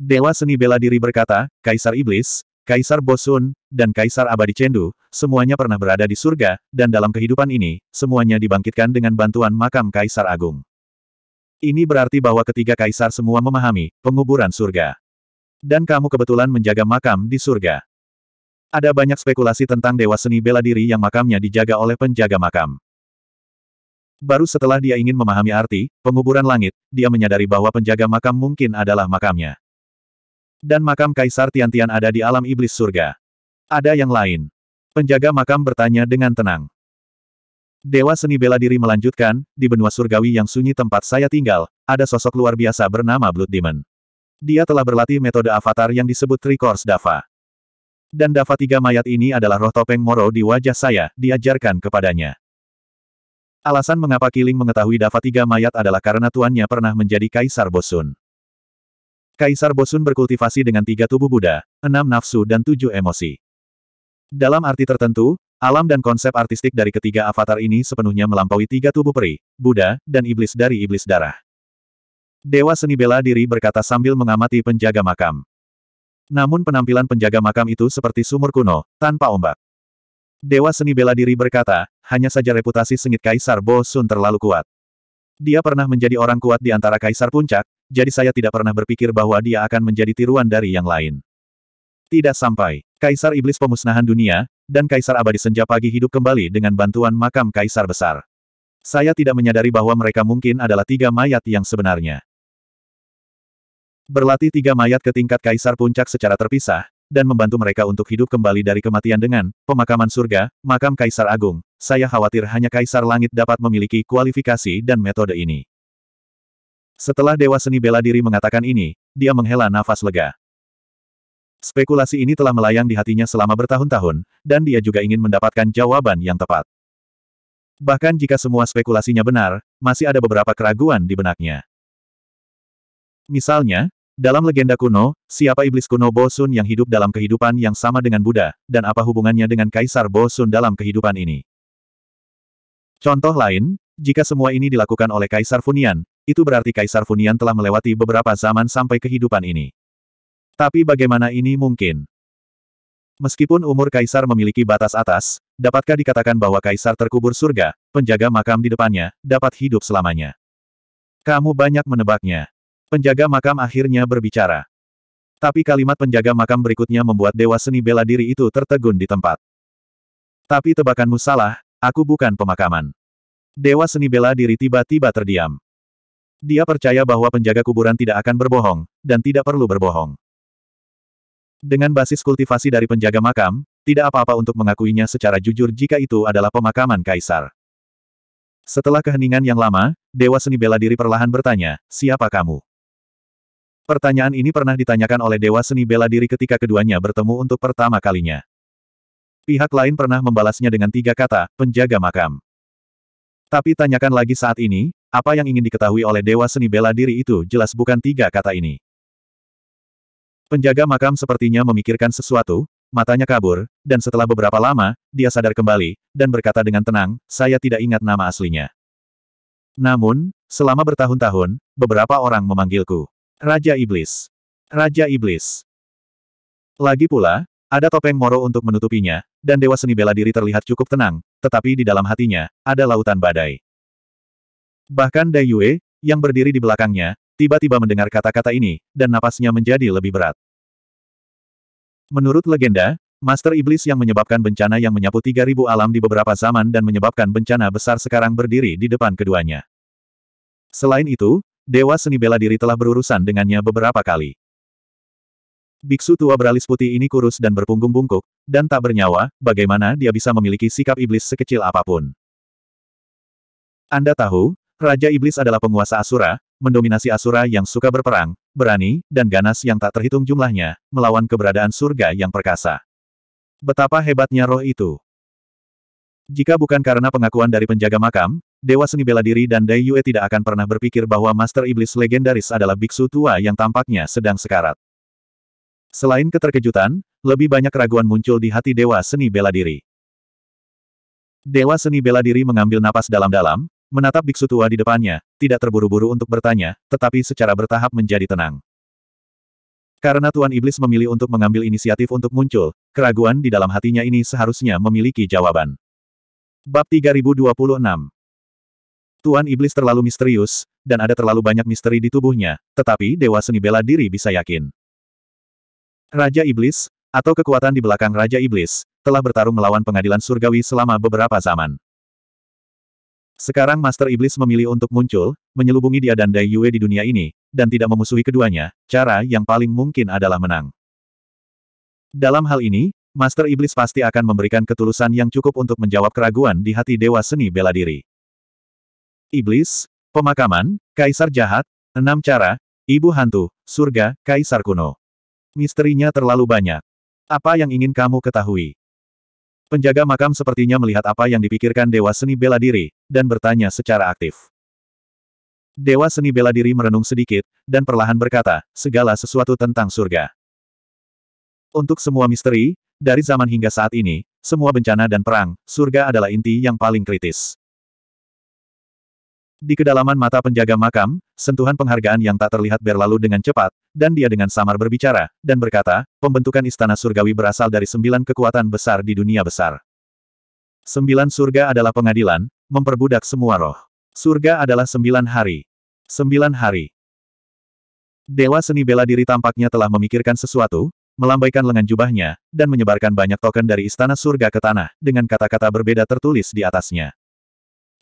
Dewa seni bela diri berkata, Kaisar Iblis, Kaisar Bosun, dan Kaisar Abadi Cendu, semuanya pernah berada di surga, dan dalam kehidupan ini, semuanya dibangkitkan dengan bantuan makam Kaisar Agung. Ini berarti bahwa ketiga kaisar semua memahami penguburan surga. Dan kamu kebetulan menjaga makam di surga. Ada banyak spekulasi tentang dewa seni bela diri yang makamnya dijaga oleh penjaga makam. Baru setelah dia ingin memahami arti penguburan langit, dia menyadari bahwa penjaga makam mungkin adalah makamnya. Dan makam Kaisar Tiantian ada di alam iblis surga. Ada yang lain. Penjaga makam bertanya dengan tenang. Dewa seni bela diri melanjutkan, di benua surgawi yang sunyi tempat saya tinggal, ada sosok luar biasa bernama Blood Demon. Dia telah berlatih metode avatar yang disebut Tricors Dava. Dan Dava tiga mayat ini adalah roh topeng Moro di wajah saya, diajarkan kepadanya. Alasan mengapa Kiling mengetahui Dava tiga mayat adalah karena tuannya pernah menjadi Kaisar Bosun. Kaisar Bosun berkultivasi dengan tiga tubuh Buddha, enam nafsu dan tujuh emosi. Dalam arti tertentu, alam dan konsep artistik dari ketiga avatar ini sepenuhnya melampaui tiga tubuh peri, Buddha, dan iblis dari iblis darah. Dewa seni bela diri berkata sambil mengamati penjaga makam. Namun penampilan penjaga makam itu seperti sumur kuno, tanpa ombak. Dewa seni bela diri berkata, hanya saja reputasi sengit Kaisar Bosun terlalu kuat. Dia pernah menjadi orang kuat di antara kaisar puncak, jadi saya tidak pernah berpikir bahwa dia akan menjadi tiruan dari yang lain. Tidak sampai. Kaisar Iblis pemusnahan dunia, dan Kaisar Abadi Senja Pagi hidup kembali dengan bantuan makam Kaisar Besar. Saya tidak menyadari bahwa mereka mungkin adalah tiga mayat yang sebenarnya. Berlatih tiga mayat ke tingkat Kaisar Puncak secara terpisah, dan membantu mereka untuk hidup kembali dari kematian dengan pemakaman surga, makam Kaisar Agung. Saya khawatir hanya Kaisar Langit dapat memiliki kualifikasi dan metode ini. Setelah Dewa Seni Bela Diri mengatakan ini, dia menghela nafas lega. Spekulasi ini telah melayang di hatinya selama bertahun-tahun, dan dia juga ingin mendapatkan jawaban yang tepat. Bahkan jika semua spekulasinya benar, masih ada beberapa keraguan di benaknya. Misalnya, dalam legenda kuno, siapa iblis kuno Bosun yang hidup dalam kehidupan yang sama dengan Buddha, dan apa hubungannya dengan Kaisar Bosun dalam kehidupan ini? Contoh lain, jika semua ini dilakukan oleh Kaisar Funian, itu berarti Kaisar Funian telah melewati beberapa zaman sampai kehidupan ini. Tapi bagaimana ini mungkin? Meskipun umur Kaisar memiliki batas atas, dapatkah dikatakan bahwa Kaisar terkubur surga, penjaga makam di depannya, dapat hidup selamanya? Kamu banyak menebaknya. Penjaga makam akhirnya berbicara. Tapi kalimat penjaga makam berikutnya membuat dewa seni bela diri itu tertegun di tempat. Tapi tebakanmu salah, aku bukan pemakaman. Dewa seni bela diri tiba-tiba terdiam. Dia percaya bahwa penjaga kuburan tidak akan berbohong, dan tidak perlu berbohong. Dengan basis kultivasi dari penjaga makam, tidak apa-apa untuk mengakuinya secara jujur jika itu adalah pemakaman kaisar. Setelah keheningan yang lama, Dewa Seni Bela Diri perlahan bertanya, siapa kamu? Pertanyaan ini pernah ditanyakan oleh Dewa Seni Bela Diri ketika keduanya bertemu untuk pertama kalinya. Pihak lain pernah membalasnya dengan tiga kata, penjaga makam. Tapi tanyakan lagi saat ini, apa yang ingin diketahui oleh Dewa Seni Bela Diri itu jelas bukan tiga kata ini. Penjaga makam sepertinya memikirkan sesuatu, matanya kabur, dan setelah beberapa lama, dia sadar kembali, dan berkata dengan tenang, saya tidak ingat nama aslinya. Namun, selama bertahun-tahun, beberapa orang memanggilku. Raja Iblis. Raja Iblis. Lagi pula, ada topeng Moro untuk menutupinya, dan Dewa Seni Bela Diri terlihat cukup tenang, tetapi di dalam hatinya, ada lautan badai. Bahkan Dai Yue, yang berdiri di belakangnya, tiba-tiba mendengar kata-kata ini, dan napasnya menjadi lebih berat. Menurut legenda, Master Iblis yang menyebabkan bencana yang menyapu 3000 alam di beberapa zaman dan menyebabkan bencana besar sekarang berdiri di depan keduanya. Selain itu, Dewa seni bela diri telah berurusan dengannya beberapa kali. Biksu tua beralis putih ini kurus dan berpunggung bungkuk, dan tak bernyawa, bagaimana dia bisa memiliki sikap iblis sekecil apa pun. Anda tahu, Raja Iblis adalah penguasa Asura, mendominasi Asura yang suka berperang, berani, dan ganas yang tak terhitung jumlahnya, melawan keberadaan surga yang perkasa. Betapa hebatnya roh itu. Jika bukan karena pengakuan dari penjaga makam, Dewa Seni Bela Diri dan Dai Yue tidak akan pernah berpikir bahwa Master Iblis legendaris adalah biksu tua yang tampaknya sedang sekarat. Selain keterkejutan, lebih banyak keraguan muncul di hati Dewa Seni Bela Diri. Dewa Seni Bela Diri mengambil napas dalam-dalam, menatap biksu tua di depannya, tidak terburu-buru untuk bertanya, tetapi secara bertahap menjadi tenang. Karena Tuan Iblis memilih untuk mengambil inisiatif untuk muncul, keraguan di dalam hatinya ini seharusnya memiliki jawaban. Bab 3026 Tuan Iblis terlalu misterius, dan ada terlalu banyak misteri di tubuhnya, tetapi Dewa Seni Bela Diri bisa yakin. Raja Iblis, atau kekuatan di belakang Raja Iblis, telah bertarung melawan pengadilan surgawi selama beberapa zaman. Sekarang Master Iblis memilih untuk muncul, menyelubungi dia dan Dai Yue di dunia ini, dan tidak memusuhi keduanya, cara yang paling mungkin adalah menang. Dalam hal ini, Master Iblis pasti akan memberikan ketulusan yang cukup untuk menjawab keraguan di hati Dewa Seni Bela Diri. Iblis, pemakaman, kaisar jahat, enam cara, ibu hantu, surga, kaisar kuno. Misterinya terlalu banyak. Apa yang ingin kamu ketahui? Penjaga makam sepertinya melihat apa yang dipikirkan Dewa Seni Bela Diri, dan bertanya secara aktif. Dewa Seni Bela Diri merenung sedikit, dan perlahan berkata, segala sesuatu tentang surga. Untuk semua misteri, dari zaman hingga saat ini, semua bencana dan perang, surga adalah inti yang paling kritis. Di kedalaman mata penjaga makam, sentuhan penghargaan yang tak terlihat berlalu dengan cepat, dan dia dengan samar berbicara, dan berkata, pembentukan istana surgawi berasal dari sembilan kekuatan besar di dunia besar. Sembilan surga adalah pengadilan, memperbudak semua roh. Surga adalah sembilan hari. Sembilan hari. Dewa seni bela diri tampaknya telah memikirkan sesuatu, melambaikan lengan jubahnya, dan menyebarkan banyak token dari istana surga ke tanah, dengan kata-kata berbeda tertulis di atasnya.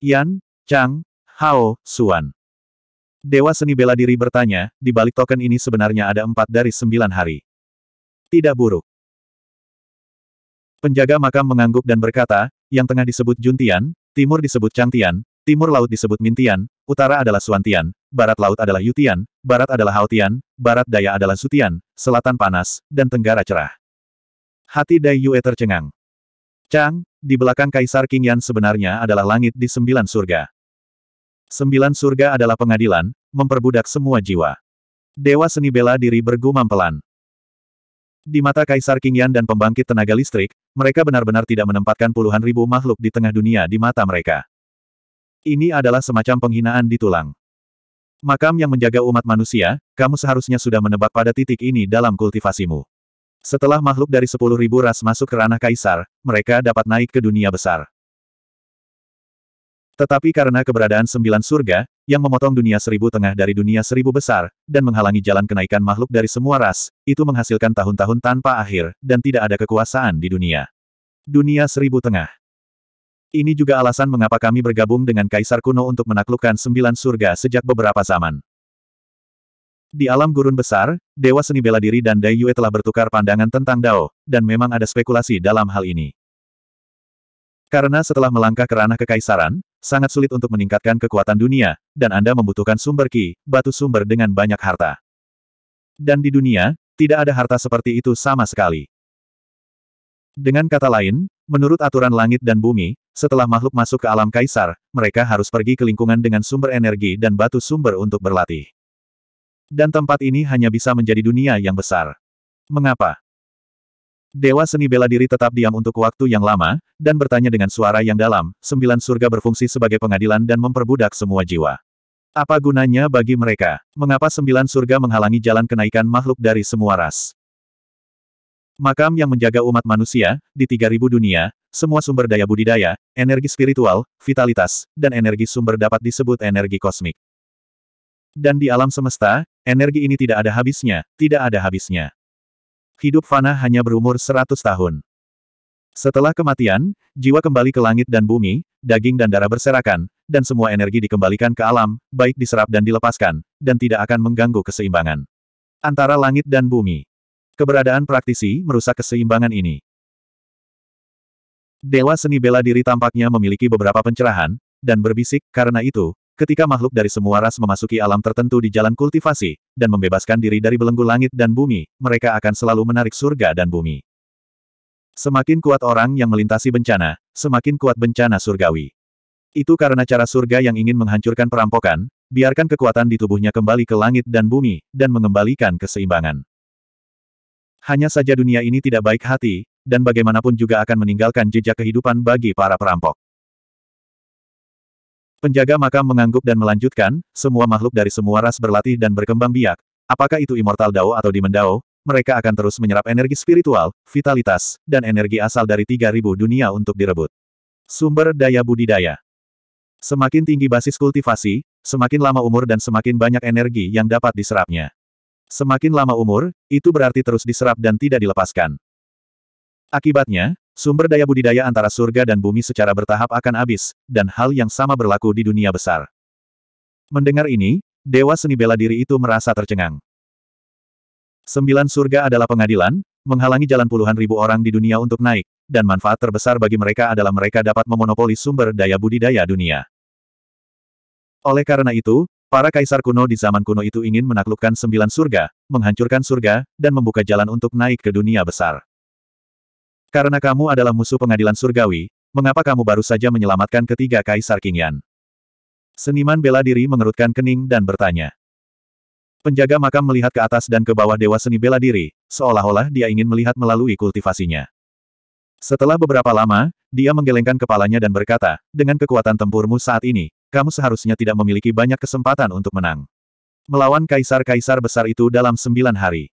Yan, Chang, Hao, Suan. Dewa seni bela diri bertanya, di balik token ini sebenarnya ada empat dari sembilan hari. Tidak buruk. Penjaga makam mengangguk dan berkata, yang tengah disebut Juntian, timur disebut Changtian, timur laut disebut Mintian, utara adalah Suantian, barat laut adalah Yutian, barat adalah Haotian, barat daya adalah Sutian, selatan panas, dan tenggara cerah. Hati Dai Yue tercengang. Chang, di belakang Kaisar King Yan sebenarnya adalah langit di sembilan surga. Sembilan surga adalah pengadilan, memperbudak semua jiwa. Dewa seni bela diri bergumam pelan. Di mata Kaisar King Yan dan pembangkit tenaga listrik, mereka benar-benar tidak menempatkan puluhan ribu makhluk di tengah dunia di mata mereka. Ini adalah semacam penghinaan di tulang. Makam yang menjaga umat manusia, kamu seharusnya sudah menebak pada titik ini dalam kultivasimu. Setelah makhluk dari sepuluh ribu ras masuk ke ranah kaisar, mereka dapat naik ke dunia besar. Tetapi karena keberadaan sembilan surga, yang memotong dunia seribu tengah dari dunia seribu besar, dan menghalangi jalan kenaikan makhluk dari semua ras, itu menghasilkan tahun-tahun tanpa akhir, dan tidak ada kekuasaan di dunia. Dunia seribu tengah. Ini juga alasan mengapa kami bergabung dengan Kaisar kuno untuk menaklukkan sembilan surga sejak beberapa zaman. Di alam gurun besar, Dewa Seni Bela Diri dan Dai Yue telah bertukar pandangan tentang Dao, dan memang ada spekulasi dalam hal ini. Karena setelah melangkah ke ranah kekaisaran, sangat sulit untuk meningkatkan kekuatan dunia, dan Anda membutuhkan sumber ki, batu sumber dengan banyak harta. Dan di dunia, tidak ada harta seperti itu sama sekali. Dengan kata lain, menurut aturan langit dan bumi, setelah makhluk masuk ke alam kaisar, mereka harus pergi ke lingkungan dengan sumber energi dan batu sumber untuk berlatih. Dan tempat ini hanya bisa menjadi dunia yang besar. Mengapa? Dewa seni bela diri tetap diam untuk waktu yang lama, dan bertanya dengan suara yang dalam, sembilan surga berfungsi sebagai pengadilan dan memperbudak semua jiwa. Apa gunanya bagi mereka? Mengapa sembilan surga menghalangi jalan kenaikan makhluk dari semua ras? Makam yang menjaga umat manusia, di 3000 dunia, semua sumber daya budidaya, energi spiritual, vitalitas, dan energi sumber dapat disebut energi kosmik. Dan di alam semesta, energi ini tidak ada habisnya, tidak ada habisnya. Hidup fana hanya berumur seratus tahun. Setelah kematian, jiwa kembali ke langit dan bumi, daging dan darah berserakan, dan semua energi dikembalikan ke alam, baik diserap dan dilepaskan, dan tidak akan mengganggu keseimbangan. Antara langit dan bumi. Keberadaan praktisi merusak keseimbangan ini. Dewa seni bela diri tampaknya memiliki beberapa pencerahan, dan berbisik, karena itu, ketika makhluk dari semua ras memasuki alam tertentu di jalan kultivasi, dan membebaskan diri dari belenggu langit dan bumi, mereka akan selalu menarik surga dan bumi. Semakin kuat orang yang melintasi bencana, semakin kuat bencana surgawi. Itu karena cara surga yang ingin menghancurkan perampokan, biarkan kekuatan di tubuhnya kembali ke langit dan bumi, dan mengembalikan keseimbangan. Hanya saja dunia ini tidak baik hati, dan bagaimanapun juga akan meninggalkan jejak kehidupan bagi para perampok. Penjaga makam mengangguk dan melanjutkan, semua makhluk dari semua ras berlatih dan berkembang biak, apakah itu immortal Dao atau Demon Dao, mereka akan terus menyerap energi spiritual, vitalitas, dan energi asal dari 3000 dunia untuk direbut. Sumber daya budidaya Semakin tinggi basis kultivasi, semakin lama umur dan semakin banyak energi yang dapat diserapnya. Semakin lama umur, itu berarti terus diserap dan tidak dilepaskan. Akibatnya, sumber daya budidaya antara surga dan bumi secara bertahap akan habis, dan hal yang sama berlaku di dunia besar. Mendengar ini, Dewa Seni Bela Diri itu merasa tercengang. Sembilan surga adalah pengadilan, menghalangi jalan puluhan ribu orang di dunia untuk naik, dan manfaat terbesar bagi mereka adalah mereka dapat memonopoli sumber daya budidaya dunia. Oleh karena itu, para kaisar kuno di zaman kuno itu ingin menaklukkan sembilan surga, menghancurkan surga, dan membuka jalan untuk naik ke dunia besar. Karena kamu adalah musuh pengadilan surgawi, mengapa kamu baru saja menyelamatkan ketiga kaisar Qingyan? Seniman bela diri mengerutkan kening dan bertanya. Penjaga makam melihat ke atas dan ke bawah dewa seni bela diri, seolah-olah dia ingin melihat melalui kultivasinya. Setelah beberapa lama, dia menggelengkan kepalanya dan berkata, dengan kekuatan tempurmu saat ini, kamu seharusnya tidak memiliki banyak kesempatan untuk menang. Melawan kaisar-kaisar besar itu dalam sembilan hari.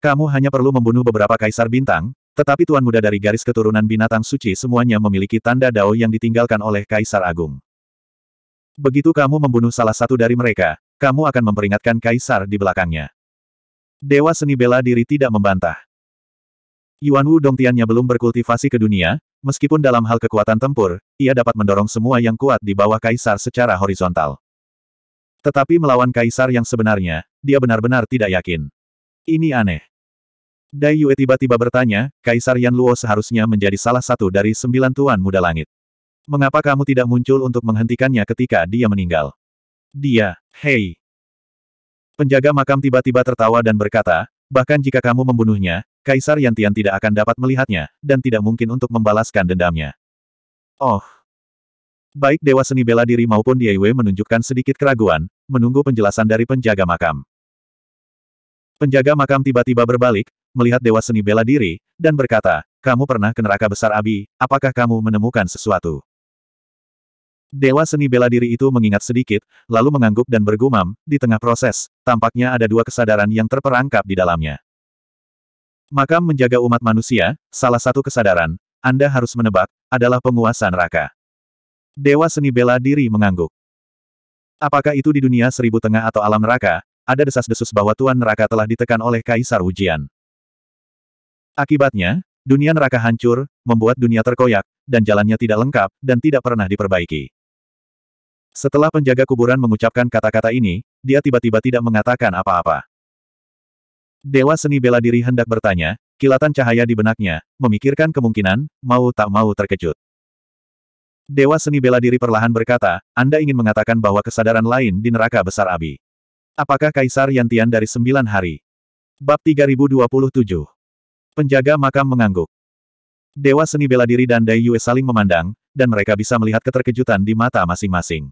Kamu hanya perlu membunuh beberapa kaisar bintang, tetapi tuan muda dari garis keturunan binatang suci semuanya memiliki tanda dao yang ditinggalkan oleh kaisar agung. Begitu kamu membunuh salah satu dari mereka, kamu akan memperingatkan kaisar di belakangnya. Dewa seni bela diri tidak membantah. Yuan Wu Dongtiannya belum berkultivasi ke dunia, meskipun dalam hal kekuatan tempur, ia dapat mendorong semua yang kuat di bawah kaisar secara horizontal. Tetapi melawan kaisar yang sebenarnya, dia benar-benar tidak yakin. Ini aneh. Dai Yue tiba-tiba bertanya, Kaisar Yan Luo seharusnya menjadi salah satu dari sembilan tuan muda langit. Mengapa kamu tidak muncul untuk menghentikannya ketika dia meninggal? Dia, hei. Penjaga makam tiba-tiba tertawa dan berkata, bahkan jika kamu membunuhnya, Kaisar Yantian tidak akan dapat melihatnya, dan tidak mungkin untuk membalaskan dendamnya. Oh. Baik Dewa Seni Bela Diri maupun Diaiwe menunjukkan sedikit keraguan, menunggu penjelasan dari penjaga makam. Penjaga makam tiba-tiba berbalik, melihat Dewa Seni Bela Diri, dan berkata, kamu pernah ke neraka besar Abi, apakah kamu menemukan sesuatu? Dewa seni bela diri itu mengingat sedikit, lalu mengangguk dan bergumam, di tengah proses, tampaknya ada dua kesadaran yang terperangkap di dalamnya. Makam menjaga umat manusia, salah satu kesadaran, Anda harus menebak, adalah penguasa neraka. Dewa seni bela diri mengangguk. Apakah itu di dunia seribu tengah atau alam neraka, ada desas-desus bahwa Tuan Neraka telah ditekan oleh Kaisar Ujian. Akibatnya, dunia neraka hancur, membuat dunia terkoyak, dan jalannya tidak lengkap, dan tidak pernah diperbaiki. Setelah penjaga kuburan mengucapkan kata-kata ini, dia tiba-tiba tidak mengatakan apa-apa. Dewa seni bela diri hendak bertanya, kilatan cahaya di benaknya, memikirkan kemungkinan, mau tak mau terkejut. Dewa seni bela diri perlahan berkata, Anda ingin mengatakan bahwa kesadaran lain di neraka besar Abi. Apakah Kaisar Yantian dari sembilan hari? Bab 3027 Penjaga makam mengangguk. Dewa seni bela diri dan Dai Yue saling memandang, dan mereka bisa melihat keterkejutan di mata masing-masing.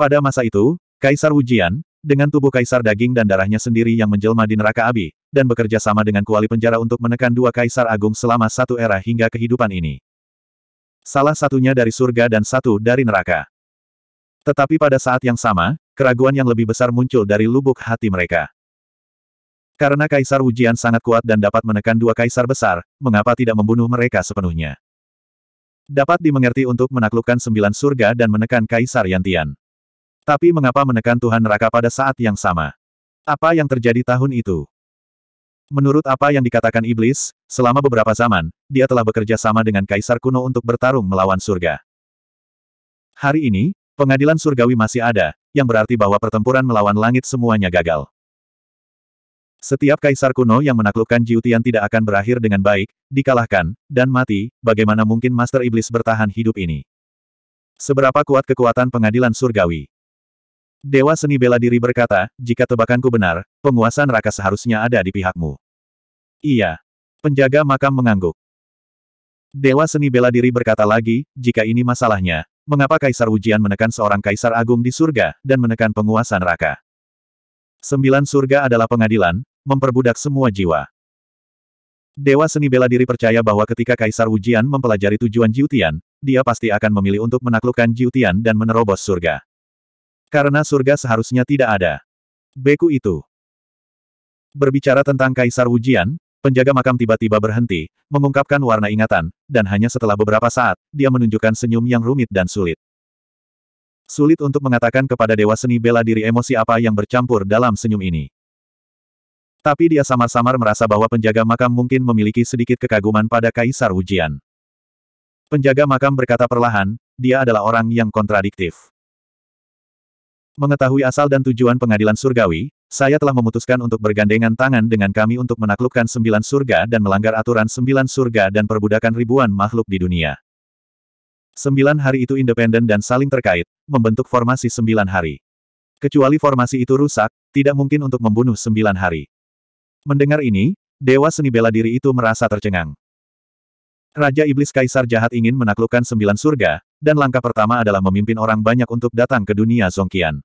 Pada masa itu, Kaisar Wujian, dengan tubuh kaisar daging dan darahnya sendiri yang menjelma di neraka abi, dan bekerja sama dengan kuali penjara untuk menekan dua kaisar agung selama satu era hingga kehidupan ini. Salah satunya dari surga dan satu dari neraka. Tetapi pada saat yang sama, keraguan yang lebih besar muncul dari lubuk hati mereka. Karena Kaisar Wujian sangat kuat dan dapat menekan dua kaisar besar, mengapa tidak membunuh mereka sepenuhnya? Dapat dimengerti untuk menaklukkan sembilan surga dan menekan Kaisar Yantian. Tapi mengapa menekan Tuhan neraka pada saat yang sama? Apa yang terjadi tahun itu? Menurut apa yang dikatakan iblis, selama beberapa zaman, dia telah bekerja sama dengan kaisar kuno untuk bertarung melawan surga. Hari ini, pengadilan surgawi masih ada, yang berarti bahwa pertempuran melawan langit semuanya gagal. Setiap kaisar kuno yang menaklukkan Jiutian tidak akan berakhir dengan baik, dikalahkan, dan mati, bagaimana mungkin Master Iblis bertahan hidup ini? Seberapa kuat kekuatan pengadilan surgawi? Dewa seni bela diri berkata, jika tebakanku benar, penguasa neraka seharusnya ada di pihakmu. Iya. Penjaga makam mengangguk. Dewa seni bela diri berkata lagi, jika ini masalahnya, mengapa Kaisar Ujian menekan seorang Kaisar Agung di surga, dan menekan penguasa neraka? Sembilan surga adalah pengadilan, memperbudak semua jiwa. Dewa seni bela diri percaya bahwa ketika Kaisar Ujian mempelajari tujuan Jiutian, dia pasti akan memilih untuk menaklukkan Jiutian dan menerobos surga. Karena surga seharusnya tidak ada. Beku itu. Berbicara tentang Kaisar Ujian, penjaga makam tiba-tiba berhenti, mengungkapkan warna ingatan, dan hanya setelah beberapa saat, dia menunjukkan senyum yang rumit dan sulit. Sulit untuk mengatakan kepada Dewa Seni bela diri emosi apa yang bercampur dalam senyum ini. Tapi dia samar-samar merasa bahwa penjaga makam mungkin memiliki sedikit kekaguman pada Kaisar Ujian. Penjaga makam berkata perlahan, dia adalah orang yang kontradiktif. Mengetahui asal dan tujuan pengadilan surgawi, saya telah memutuskan untuk bergandengan tangan dengan kami untuk menaklukkan sembilan surga dan melanggar aturan sembilan surga dan perbudakan ribuan makhluk di dunia. Sembilan hari itu independen dan saling terkait, membentuk formasi sembilan hari. Kecuali formasi itu rusak, tidak mungkin untuk membunuh sembilan hari. Mendengar ini, Dewa Seni Bela Diri itu merasa tercengang. Raja Iblis Kaisar Jahat ingin menaklukkan sembilan surga, dan langkah pertama adalah memimpin orang banyak untuk datang ke dunia Zongqian.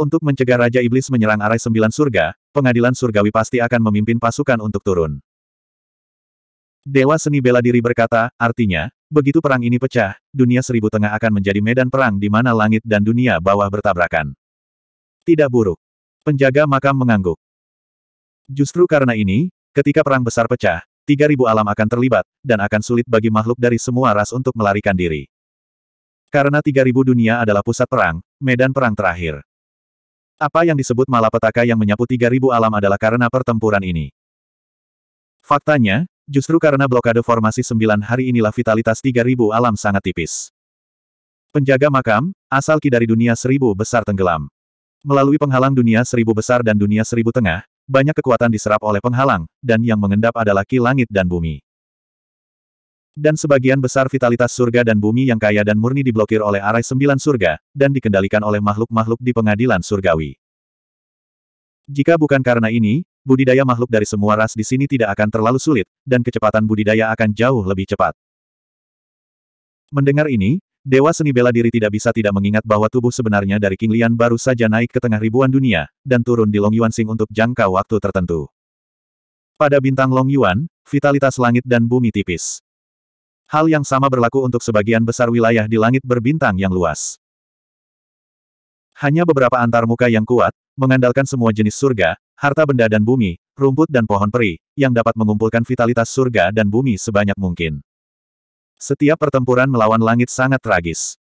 Untuk mencegah Raja Iblis menyerang arai sembilan surga, pengadilan surgawi pasti akan memimpin pasukan untuk turun. Dewa Seni Bela Diri berkata, artinya, begitu perang ini pecah, dunia seribu tengah akan menjadi medan perang di mana langit dan dunia bawah bertabrakan. Tidak buruk. Penjaga makam mengangguk. Justru karena ini, ketika perang besar pecah, Tiga ribu alam akan terlibat, dan akan sulit bagi makhluk dari semua ras untuk melarikan diri. Karena tiga ribu dunia adalah pusat perang, medan perang terakhir. Apa yang disebut malapetaka yang menyapu tiga ribu alam adalah karena pertempuran ini. Faktanya, justru karena blokade formasi sembilan hari inilah vitalitas tiga ribu alam sangat tipis. Penjaga makam, asal ki dari dunia seribu besar tenggelam. Melalui penghalang dunia seribu besar dan dunia seribu tengah, banyak kekuatan diserap oleh penghalang, dan yang mengendap adalah ki langit dan bumi. Dan sebagian besar vitalitas surga dan bumi yang kaya dan murni diblokir oleh arai sembilan surga, dan dikendalikan oleh makhluk-makhluk di pengadilan surgawi. Jika bukan karena ini, budidaya makhluk dari semua ras di sini tidak akan terlalu sulit, dan kecepatan budidaya akan jauh lebih cepat. Mendengar ini, Dewa seni bela diri tidak bisa tidak mengingat bahwa tubuh sebenarnya dari King Lian baru saja naik ke tengah ribuan dunia, dan turun di Long Yuan Sing untuk jangka waktu tertentu. Pada bintang Long Yuan, vitalitas langit dan bumi tipis. Hal yang sama berlaku untuk sebagian besar wilayah di langit berbintang yang luas. Hanya beberapa antar muka yang kuat, mengandalkan semua jenis surga, harta benda dan bumi, rumput dan pohon peri, yang dapat mengumpulkan vitalitas surga dan bumi sebanyak mungkin. Setiap pertempuran melawan langit sangat tragis.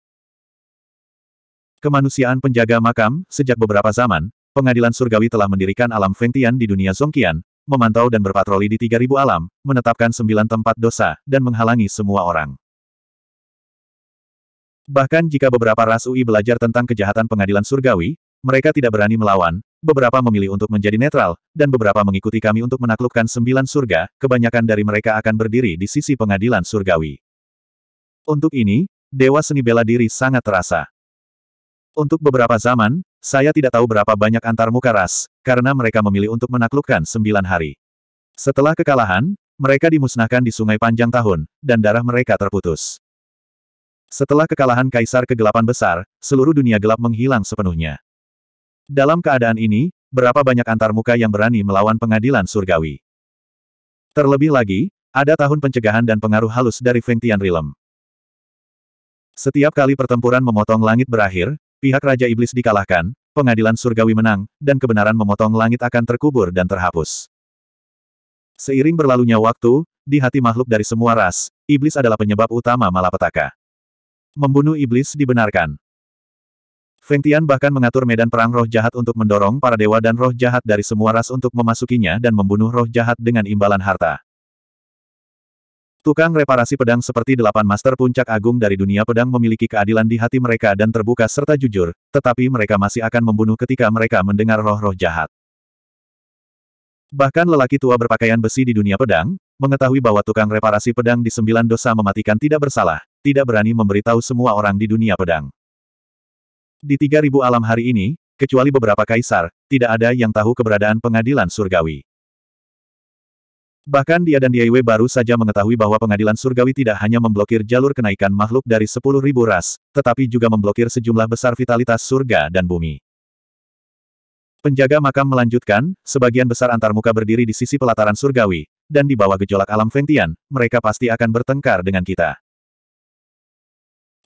Kemanusiaan penjaga makam, sejak beberapa zaman, pengadilan surgawi telah mendirikan alam Fengtian di dunia Zongqian, memantau dan berpatroli di 3000 alam, menetapkan sembilan tempat dosa, dan menghalangi semua orang. Bahkan jika beberapa ras UI belajar tentang kejahatan pengadilan surgawi, mereka tidak berani melawan, beberapa memilih untuk menjadi netral, dan beberapa mengikuti kami untuk menaklukkan sembilan surga, kebanyakan dari mereka akan berdiri di sisi pengadilan surgawi. Untuk ini, Dewa Seni Bela Diri sangat terasa. Untuk beberapa zaman, saya tidak tahu berapa banyak antar muka ras, karena mereka memilih untuk menaklukkan sembilan hari. Setelah kekalahan, mereka dimusnahkan di sungai panjang tahun, dan darah mereka terputus. Setelah kekalahan Kaisar Kegelapan Besar, seluruh dunia gelap menghilang sepenuhnya. Dalam keadaan ini, berapa banyak antar muka yang berani melawan pengadilan surgawi? Terlebih lagi, ada tahun pencegahan dan pengaruh halus dari Fengtian Realm. Setiap kali pertempuran memotong langit berakhir, pihak Raja Iblis dikalahkan, pengadilan surgawi menang, dan kebenaran memotong langit akan terkubur dan terhapus. Seiring berlalunya waktu, di hati makhluk dari semua ras, iblis adalah penyebab utama malapetaka. Membunuh iblis dibenarkan. Feng Tian bahkan mengatur medan perang roh jahat untuk mendorong para dewa dan roh jahat dari semua ras untuk memasukinya dan membunuh roh jahat dengan imbalan harta. Tukang reparasi pedang seperti delapan master puncak agung dari dunia pedang memiliki keadilan di hati mereka dan terbuka serta jujur, tetapi mereka masih akan membunuh ketika mereka mendengar roh-roh jahat. Bahkan lelaki tua berpakaian besi di dunia pedang, mengetahui bahwa tukang reparasi pedang di sembilan dosa mematikan tidak bersalah, tidak berani memberitahu semua orang di dunia pedang. Di 3000 alam hari ini, kecuali beberapa kaisar, tidak ada yang tahu keberadaan pengadilan surgawi. Bahkan dia dan Diewe baru saja mengetahui bahwa pengadilan surgawi tidak hanya memblokir jalur kenaikan makhluk dari 10.000 ras, tetapi juga memblokir sejumlah besar vitalitas surga dan bumi. Penjaga makam melanjutkan, sebagian besar antarmuka berdiri di sisi pelataran surgawi, dan di bawah gejolak alam Fengtian, mereka pasti akan bertengkar dengan kita.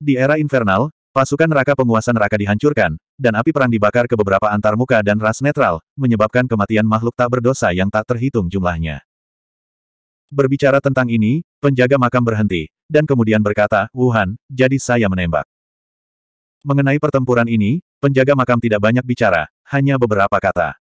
Di era infernal, pasukan neraka penguasa neraka dihancurkan, dan api perang dibakar ke beberapa antarmuka dan ras netral, menyebabkan kematian makhluk tak berdosa yang tak terhitung jumlahnya. Berbicara tentang ini, penjaga makam berhenti, dan kemudian berkata, Wuhan, jadi saya menembak. Mengenai pertempuran ini, penjaga makam tidak banyak bicara, hanya beberapa kata.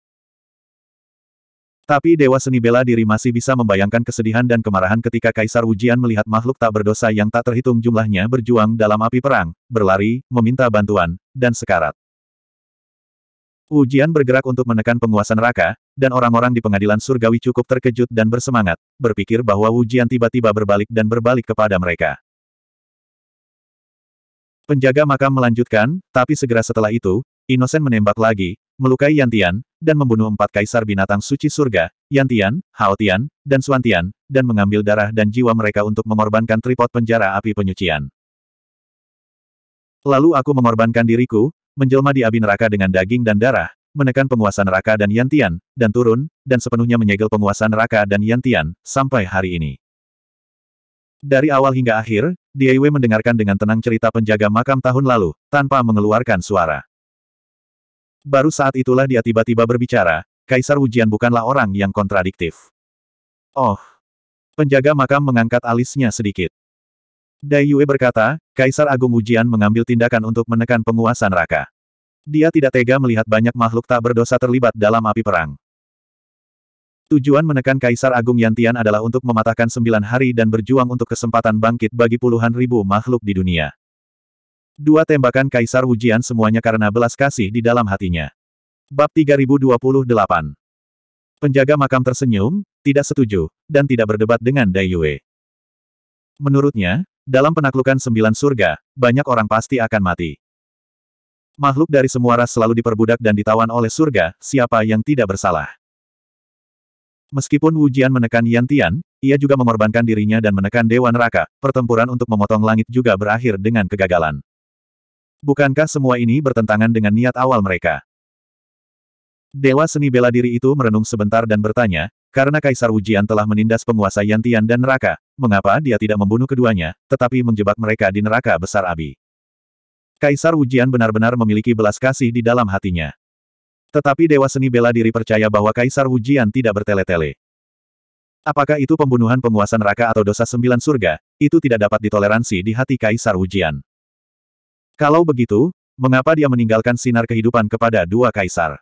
Tapi Dewa Seni Bela Diri masih bisa membayangkan kesedihan dan kemarahan ketika Kaisar Ujian melihat makhluk tak berdosa yang tak terhitung jumlahnya berjuang dalam api perang, berlari, meminta bantuan, dan sekarat. Ujian bergerak untuk menekan penguasa neraka, dan orang-orang di pengadilan surgawi cukup terkejut dan bersemangat, berpikir bahwa Ujian tiba-tiba berbalik dan berbalik kepada mereka. Penjaga makam melanjutkan, tapi segera setelah itu, Inosen menembak lagi, melukai Yantian, dan membunuh empat kaisar binatang suci surga, Yantian, Haotian, dan Suantian, dan mengambil darah dan jiwa mereka untuk mengorbankan tripod penjara api penyucian. Lalu aku mengorbankan diriku, menjelma di api neraka dengan daging dan darah, menekan penguasa neraka dan Yantian, dan turun, dan sepenuhnya menyegel penguasa neraka dan Yantian, sampai hari ini. Dari awal hingga akhir, Diewe mendengarkan dengan tenang cerita penjaga makam tahun lalu, tanpa mengeluarkan suara. Baru saat itulah dia tiba-tiba berbicara, Kaisar Wujian bukanlah orang yang kontradiktif. Oh. Penjaga makam mengangkat alisnya sedikit. Dai Yue berkata, Kaisar Agung Wujian mengambil tindakan untuk menekan penguasa neraka. Dia tidak tega melihat banyak makhluk tak berdosa terlibat dalam api perang. Tujuan menekan Kaisar Agung Yantian adalah untuk mematahkan sembilan hari dan berjuang untuk kesempatan bangkit bagi puluhan ribu makhluk di dunia. Dua tembakan Kaisar Wujian semuanya karena belas kasih di dalam hatinya. Bab 3028 Penjaga makam tersenyum, tidak setuju, dan tidak berdebat dengan Dai Yue. Menurutnya, dalam penaklukan sembilan surga, banyak orang pasti akan mati. Makhluk dari semua ras selalu diperbudak dan ditawan oleh surga, siapa yang tidak bersalah. Meskipun Wujian menekan Yantian, ia juga mengorbankan dirinya dan menekan Dewa Neraka, pertempuran untuk memotong langit juga berakhir dengan kegagalan. Bukankah semua ini bertentangan dengan niat awal mereka? Dewa seni bela diri itu merenung sebentar dan bertanya, karena Kaisar Wujian telah menindas penguasa Yantian dan neraka, mengapa dia tidak membunuh keduanya, tetapi menjebak mereka di neraka besar Abi? Kaisar Wujian benar-benar memiliki belas kasih di dalam hatinya. Tetapi Dewa Seni Bela Diri percaya bahwa Kaisar Wujian tidak bertele-tele. Apakah itu pembunuhan penguasa neraka atau dosa sembilan surga, itu tidak dapat ditoleransi di hati Kaisar Wujian. Kalau begitu, mengapa dia meninggalkan sinar kehidupan kepada dua kaisar?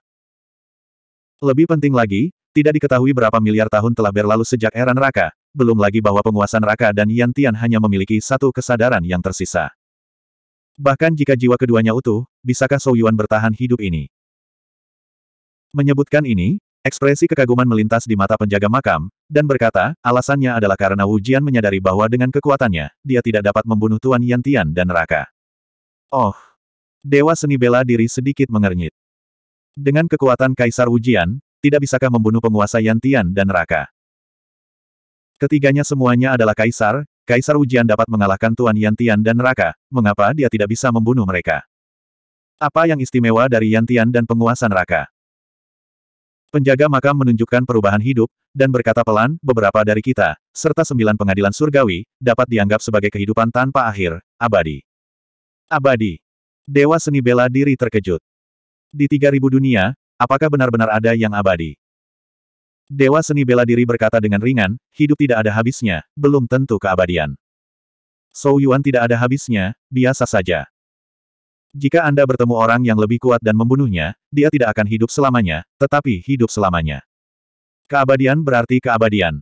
Lebih penting lagi, tidak diketahui berapa miliar tahun telah berlalu sejak era neraka, belum lagi bahwa penguasa neraka dan Yantian hanya memiliki satu kesadaran yang tersisa. Bahkan jika jiwa keduanya utuh, bisakah Sou Yuan bertahan hidup ini? Menyebutkan ini, ekspresi kekaguman melintas di mata penjaga makam, dan berkata, alasannya adalah karena Wu Jian menyadari bahwa dengan kekuatannya, dia tidak dapat membunuh Tuan Yantian dan neraka. Oh! Dewa seni bela diri sedikit mengernyit. Dengan kekuatan Kaisar Wujian, tidak bisakah membunuh penguasa Yantian dan neraka? Ketiganya semuanya adalah Kaisar, Kaisar Wujian dapat mengalahkan Tuan Yantian dan neraka, mengapa dia tidak bisa membunuh mereka? Apa yang istimewa dari Yantian dan penguasa neraka? Penjaga makam menunjukkan perubahan hidup, dan berkata pelan, beberapa dari kita, serta sembilan pengadilan surgawi, dapat dianggap sebagai kehidupan tanpa akhir, abadi. Abadi. Dewa seni bela diri terkejut. Di 3000 dunia, apakah benar-benar ada yang abadi? Dewa seni bela diri berkata dengan ringan, hidup tidak ada habisnya, belum tentu keabadian. Sou Yuan tidak ada habisnya, biasa saja. Jika Anda bertemu orang yang lebih kuat dan membunuhnya, dia tidak akan hidup selamanya, tetapi hidup selamanya. Keabadian berarti keabadian.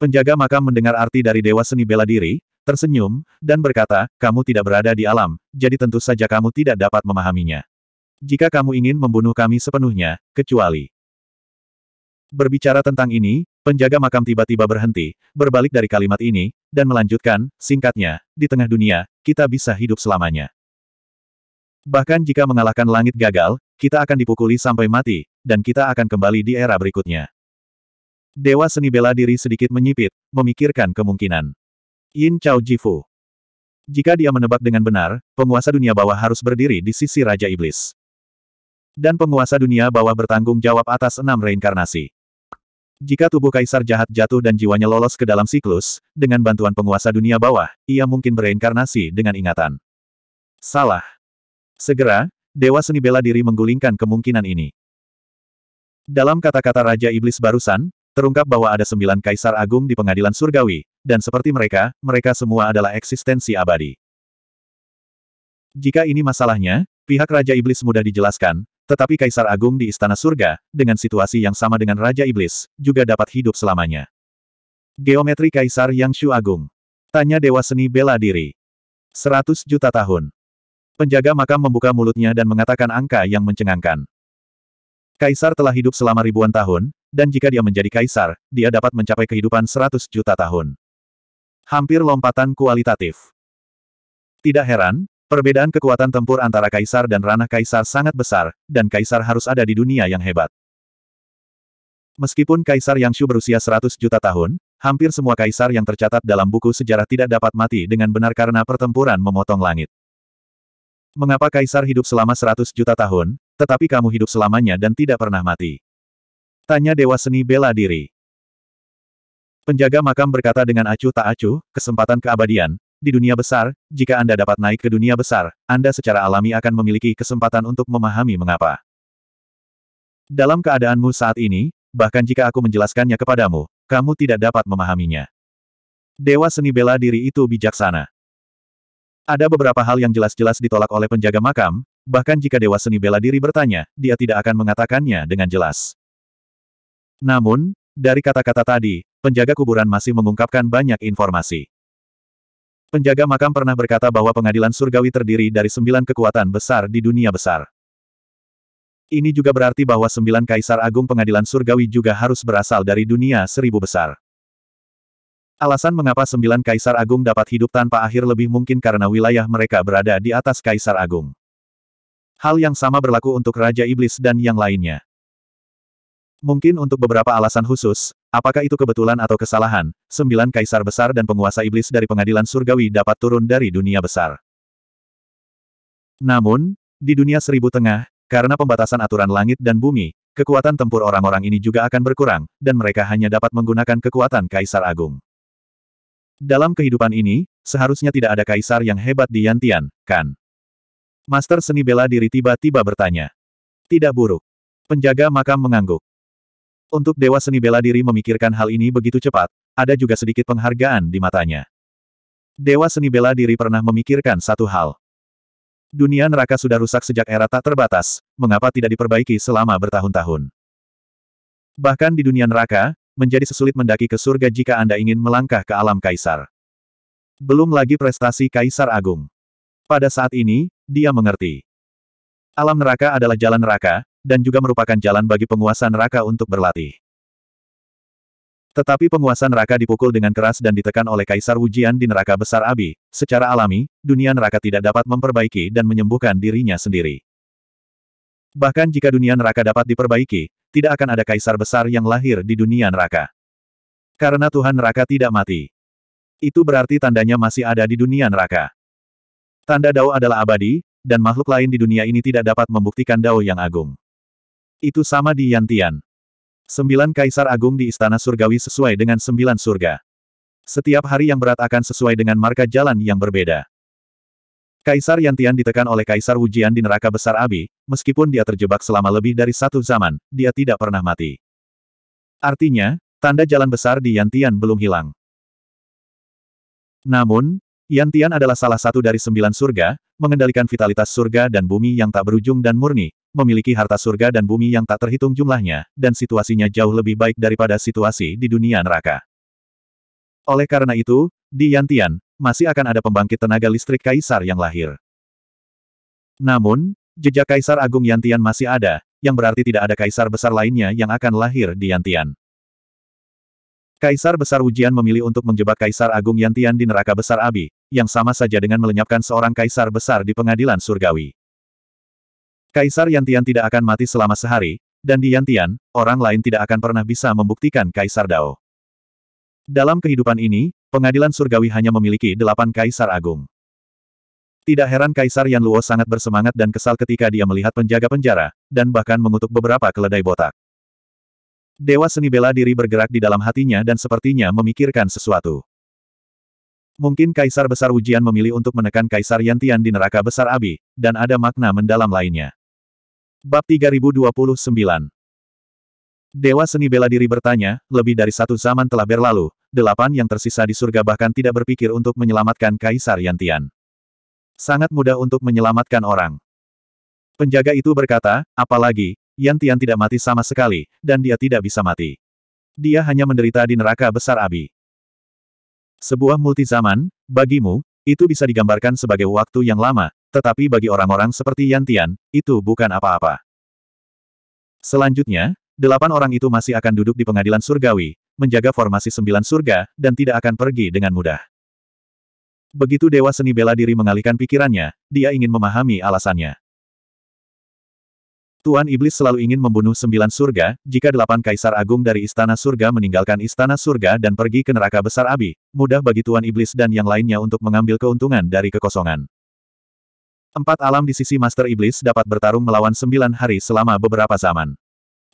Penjaga makam mendengar arti dari Dewa Seni Bela Diri, tersenyum, dan berkata, kamu tidak berada di alam, jadi tentu saja kamu tidak dapat memahaminya. Jika kamu ingin membunuh kami sepenuhnya, kecuali. Berbicara tentang ini, penjaga makam tiba-tiba berhenti, berbalik dari kalimat ini, dan melanjutkan, singkatnya, di tengah dunia, kita bisa hidup selamanya. Bahkan jika mengalahkan langit gagal, kita akan dipukuli sampai mati, dan kita akan kembali di era berikutnya. Dewa seni bela diri sedikit menyipit, memikirkan kemungkinan. Yin Chao Jifu. Jika dia menebak dengan benar, penguasa dunia bawah harus berdiri di sisi Raja Iblis. Dan penguasa dunia bawah bertanggung jawab atas enam reinkarnasi. Jika tubuh kaisar jahat jatuh dan jiwanya lolos ke dalam siklus, dengan bantuan penguasa dunia bawah, ia mungkin bereinkarnasi dengan ingatan. Salah. Segera, Dewa Seni Bela Diri menggulingkan kemungkinan ini. Dalam kata-kata Raja Iblis barusan, terungkap bahwa ada sembilan kaisar agung di pengadilan surgawi, dan seperti mereka, mereka semua adalah eksistensi abadi. Jika ini masalahnya, pihak Raja Iblis mudah dijelaskan, tetapi Kaisar Agung di Istana Surga, dengan situasi yang sama dengan Raja Iblis, juga dapat hidup selamanya. Geometri Kaisar Yang Shu Agung. Tanya Dewa Seni Bela Diri. Seratus juta tahun. Penjaga makam membuka mulutnya dan mengatakan angka yang mencengangkan. Kaisar telah hidup selama ribuan tahun, dan jika dia menjadi kaisar, dia dapat mencapai kehidupan seratus juta tahun. Hampir lompatan kualitatif. Tidak heran, perbedaan kekuatan tempur antara kaisar dan ranah kaisar sangat besar, dan kaisar harus ada di dunia yang hebat. Meskipun kaisar Yang Shu berusia seratus juta tahun, hampir semua kaisar yang tercatat dalam buku sejarah tidak dapat mati dengan benar karena pertempuran memotong langit. Mengapa kaisar hidup selama seratus juta tahun, tetapi kamu hidup selamanya dan tidak pernah mati? Tanya Dewa Seni bela diri. Penjaga makam berkata dengan acuh tak acuh, kesempatan keabadian, di dunia besar, jika Anda dapat naik ke dunia besar, Anda secara alami akan memiliki kesempatan untuk memahami mengapa. Dalam keadaanmu saat ini, bahkan jika aku menjelaskannya kepadamu, kamu tidak dapat memahaminya. Dewa seni bela diri itu bijaksana. Ada beberapa hal yang jelas-jelas ditolak oleh penjaga makam, bahkan jika Dewa Seni Bela Diri bertanya, dia tidak akan mengatakannya dengan jelas. Namun, dari kata-kata tadi, penjaga kuburan masih mengungkapkan banyak informasi. Penjaga makam pernah berkata bahwa pengadilan surgawi terdiri dari sembilan kekuatan besar di dunia besar. Ini juga berarti bahwa sembilan kaisar agung pengadilan surgawi juga harus berasal dari dunia seribu besar. Alasan mengapa sembilan kaisar agung dapat hidup tanpa akhir lebih mungkin karena wilayah mereka berada di atas kaisar agung. Hal yang sama berlaku untuk Raja Iblis dan yang lainnya. Mungkin untuk beberapa alasan khusus, apakah itu kebetulan atau kesalahan, sembilan kaisar besar dan penguasa iblis dari pengadilan surgawi dapat turun dari dunia besar. Namun, di dunia seribu tengah, karena pembatasan aturan langit dan bumi, kekuatan tempur orang-orang ini juga akan berkurang, dan mereka hanya dapat menggunakan kekuatan kaisar agung. Dalam kehidupan ini, seharusnya tidak ada kaisar yang hebat di Yantian, kan? Master seni bela diri tiba-tiba bertanya. Tidak buruk. Penjaga makam mengangguk. Untuk Dewa Seni Bela Diri memikirkan hal ini begitu cepat, ada juga sedikit penghargaan di matanya. Dewa Seni Bela Diri pernah memikirkan satu hal. Dunia neraka sudah rusak sejak era tak terbatas, mengapa tidak diperbaiki selama bertahun-tahun? Bahkan di dunia neraka, menjadi sesulit mendaki ke surga jika Anda ingin melangkah ke alam kaisar. Belum lagi prestasi kaisar agung. Pada saat ini, dia mengerti. Alam neraka adalah jalan neraka, dan juga merupakan jalan bagi penguasa neraka untuk berlatih. Tetapi penguasa neraka dipukul dengan keras dan ditekan oleh Kaisar Wujian di neraka besar Abi, secara alami, dunia neraka tidak dapat memperbaiki dan menyembuhkan dirinya sendiri. Bahkan jika dunia neraka dapat diperbaiki, tidak akan ada kaisar besar yang lahir di dunia neraka. Karena Tuhan neraka tidak mati. Itu berarti tandanya masih ada di dunia neraka. Tanda Dao adalah abadi, dan makhluk lain di dunia ini tidak dapat membuktikan Dao yang agung. Itu sama di Yantian. Sembilan kaisar agung di istana surgawi sesuai dengan sembilan surga. Setiap hari yang berat akan sesuai dengan marka jalan yang berbeda. Kaisar Yantian ditekan oleh Kaisar Wujian di neraka besar Abi, meskipun dia terjebak selama lebih dari satu zaman, dia tidak pernah mati. Artinya, tanda jalan besar di Yantian belum hilang. Namun, Yantian adalah salah satu dari sembilan surga, mengendalikan vitalitas surga dan bumi yang tak berujung dan murni, memiliki harta surga dan bumi yang tak terhitung jumlahnya, dan situasinya jauh lebih baik daripada situasi di dunia neraka. Oleh karena itu, di Yantian, masih akan ada pembangkit tenaga listrik kaisar yang lahir. Namun, jejak kaisar agung Yantian masih ada, yang berarti tidak ada kaisar besar lainnya yang akan lahir di Yantian. Kaisar Besar Ujian memilih untuk menjebak Kaisar Agung Yantian di neraka besar Abi, yang sama saja dengan melenyapkan seorang Kaisar Besar di pengadilan surgawi. Kaisar Yantian tidak akan mati selama sehari, dan di Yantian, orang lain tidak akan pernah bisa membuktikan Kaisar Dao. Dalam kehidupan ini, pengadilan surgawi hanya memiliki delapan Kaisar Agung. Tidak heran Kaisar Yan Luo sangat bersemangat dan kesal ketika dia melihat penjaga penjara, dan bahkan mengutuk beberapa keledai botak. Dewa seni bela diri bergerak di dalam hatinya dan sepertinya memikirkan sesuatu. Mungkin Kaisar Besar Ujian memilih untuk menekan Kaisar Yantian di neraka besar Abi, dan ada makna mendalam lainnya. Bab 3029 Dewa seni bela diri bertanya, lebih dari satu zaman telah berlalu, delapan yang tersisa di surga bahkan tidak berpikir untuk menyelamatkan Kaisar Yantian. Sangat mudah untuk menyelamatkan orang. Penjaga itu berkata, apalagi, Yan Tian tidak mati sama sekali, dan dia tidak bisa mati. Dia hanya menderita di neraka besar Abi. Sebuah multizaman, bagimu, itu bisa digambarkan sebagai waktu yang lama, tetapi bagi orang-orang seperti Yan Tian, itu bukan apa-apa. Selanjutnya, delapan orang itu masih akan duduk di pengadilan surgawi, menjaga formasi sembilan surga, dan tidak akan pergi dengan mudah. Begitu Dewa Seni Bela Diri mengalihkan pikirannya, dia ingin memahami alasannya. Tuan Iblis selalu ingin membunuh sembilan surga, jika delapan kaisar agung dari istana surga meninggalkan istana surga dan pergi ke neraka besar Abi, mudah bagi Tuan Iblis dan yang lainnya untuk mengambil keuntungan dari kekosongan. Empat alam di sisi Master Iblis dapat bertarung melawan sembilan hari selama beberapa zaman.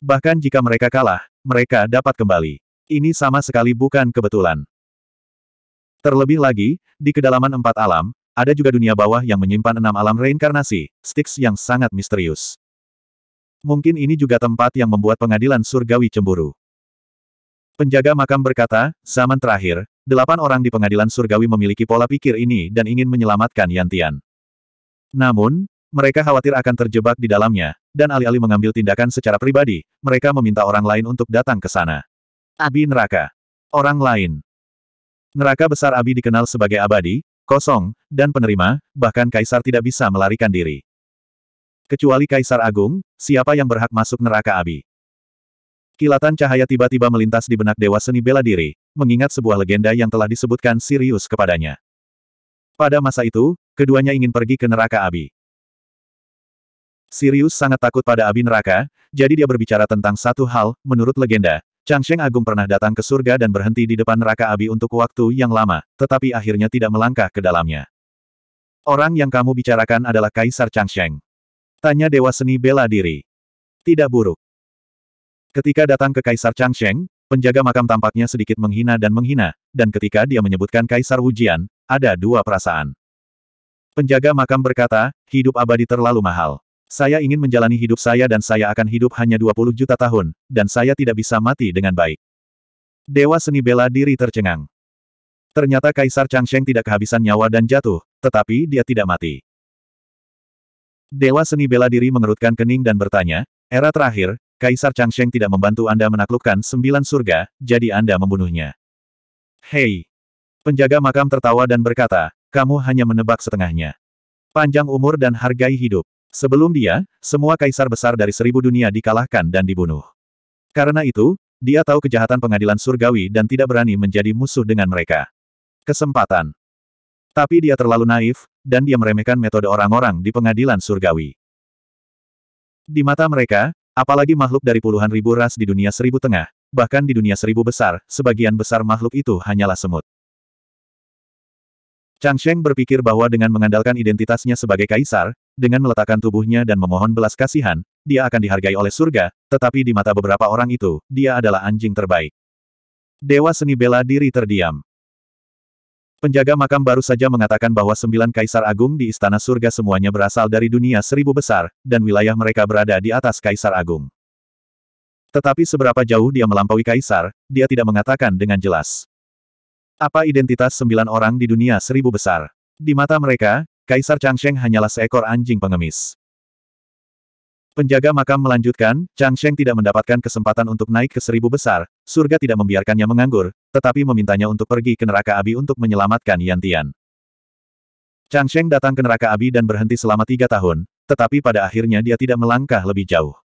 Bahkan jika mereka kalah, mereka dapat kembali. Ini sama sekali bukan kebetulan. Terlebih lagi, di kedalaman empat alam, ada juga dunia bawah yang menyimpan enam alam reinkarnasi, Styx yang sangat misterius. Mungkin ini juga tempat yang membuat pengadilan surgawi cemburu. Penjaga makam berkata, zaman terakhir, delapan orang di pengadilan surgawi memiliki pola pikir ini dan ingin menyelamatkan Yantian. Namun, mereka khawatir akan terjebak di dalamnya, dan alih-alih mengambil tindakan secara pribadi, mereka meminta orang lain untuk datang ke sana. Abi neraka. Orang lain. Neraka besar Abi dikenal sebagai abadi, kosong, dan penerima, bahkan kaisar tidak bisa melarikan diri. Kecuali Kaisar Agung, siapa yang berhak masuk neraka Abi? Kilatan cahaya tiba-tiba melintas di benak Dewa Seni Bela Diri, mengingat sebuah legenda yang telah disebutkan Sirius kepadanya. Pada masa itu, keduanya ingin pergi ke neraka Abi. Sirius sangat takut pada Abi neraka, jadi dia berbicara tentang satu hal, menurut legenda, Changsheng Agung pernah datang ke surga dan berhenti di depan neraka Abi untuk waktu yang lama, tetapi akhirnya tidak melangkah ke dalamnya. Orang yang kamu bicarakan adalah Kaisar Changsheng. Tanya Dewa Seni bela diri. Tidak buruk. Ketika datang ke Kaisar Changsheng, penjaga makam tampaknya sedikit menghina dan menghina, dan ketika dia menyebutkan Kaisar Wujian, ada dua perasaan. Penjaga makam berkata, hidup abadi terlalu mahal. Saya ingin menjalani hidup saya dan saya akan hidup hanya 20 juta tahun, dan saya tidak bisa mati dengan baik. Dewa seni bela diri tercengang. Ternyata Kaisar Changsheng tidak kehabisan nyawa dan jatuh, tetapi dia tidak mati. Dewa seni bela diri mengerutkan kening dan bertanya, era terakhir, Kaisar Changsheng tidak membantu Anda menaklukkan sembilan surga, jadi Anda membunuhnya. Hei! Penjaga makam tertawa dan berkata, kamu hanya menebak setengahnya. Panjang umur dan hargai hidup. Sebelum dia, semua kaisar besar dari seribu dunia dikalahkan dan dibunuh. Karena itu, dia tahu kejahatan pengadilan surgawi dan tidak berani menjadi musuh dengan mereka. Kesempatan. Tapi dia terlalu naif, dan dia meremehkan metode orang-orang di pengadilan surgawi. Di mata mereka, apalagi makhluk dari puluhan ribu ras di dunia seribu tengah, bahkan di dunia seribu besar, sebagian besar makhluk itu hanyalah semut. Chang Sheng berpikir bahwa dengan mengandalkan identitasnya sebagai kaisar, dengan meletakkan tubuhnya dan memohon belas kasihan, dia akan dihargai oleh surga, tetapi di mata beberapa orang itu, dia adalah anjing terbaik. Dewa seni bela diri terdiam. Penjaga makam baru saja mengatakan bahwa sembilan kaisar agung di istana surga semuanya berasal dari dunia seribu besar, dan wilayah mereka berada di atas kaisar agung. Tetapi seberapa jauh dia melampaui kaisar, dia tidak mengatakan dengan jelas. Apa identitas sembilan orang di dunia seribu besar? Di mata mereka, Kaisar Changsheng hanyalah seekor anjing pengemis. Penjaga makam melanjutkan, Chang Sheng tidak mendapatkan kesempatan untuk naik ke seribu besar, surga tidak membiarkannya menganggur, tetapi memintanya untuk pergi ke neraka abi untuk menyelamatkan Yantian. Chang Sheng datang ke neraka abi dan berhenti selama tiga tahun, tetapi pada akhirnya dia tidak melangkah lebih jauh.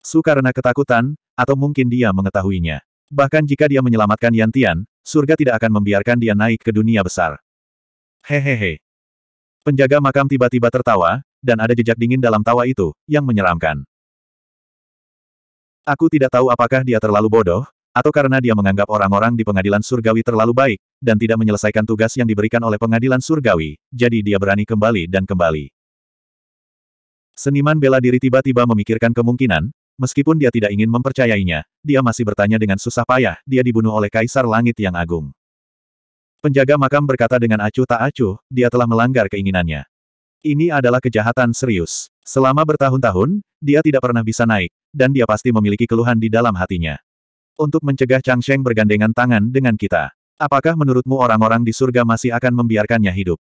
Su karena ketakutan, atau mungkin dia mengetahuinya. Bahkan jika dia menyelamatkan Yantian, surga tidak akan membiarkan dia naik ke dunia besar. Hehehe. Penjaga makam tiba-tiba tertawa, dan ada jejak dingin dalam tawa itu, yang menyeramkan. Aku tidak tahu apakah dia terlalu bodoh, atau karena dia menganggap orang-orang di pengadilan surgawi terlalu baik, dan tidak menyelesaikan tugas yang diberikan oleh pengadilan surgawi, jadi dia berani kembali dan kembali. Seniman bela diri tiba-tiba memikirkan kemungkinan, meskipun dia tidak ingin mempercayainya, dia masih bertanya dengan susah payah, dia dibunuh oleh Kaisar Langit yang Agung. Penjaga makam berkata dengan acuh tak acuh, dia telah melanggar keinginannya. Ini adalah kejahatan serius. Selama bertahun-tahun, dia tidak pernah bisa naik, dan dia pasti memiliki keluhan di dalam hatinya. Untuk mencegah Chang Sheng bergandengan tangan dengan kita. Apakah menurutmu orang-orang di surga masih akan membiarkannya hidup?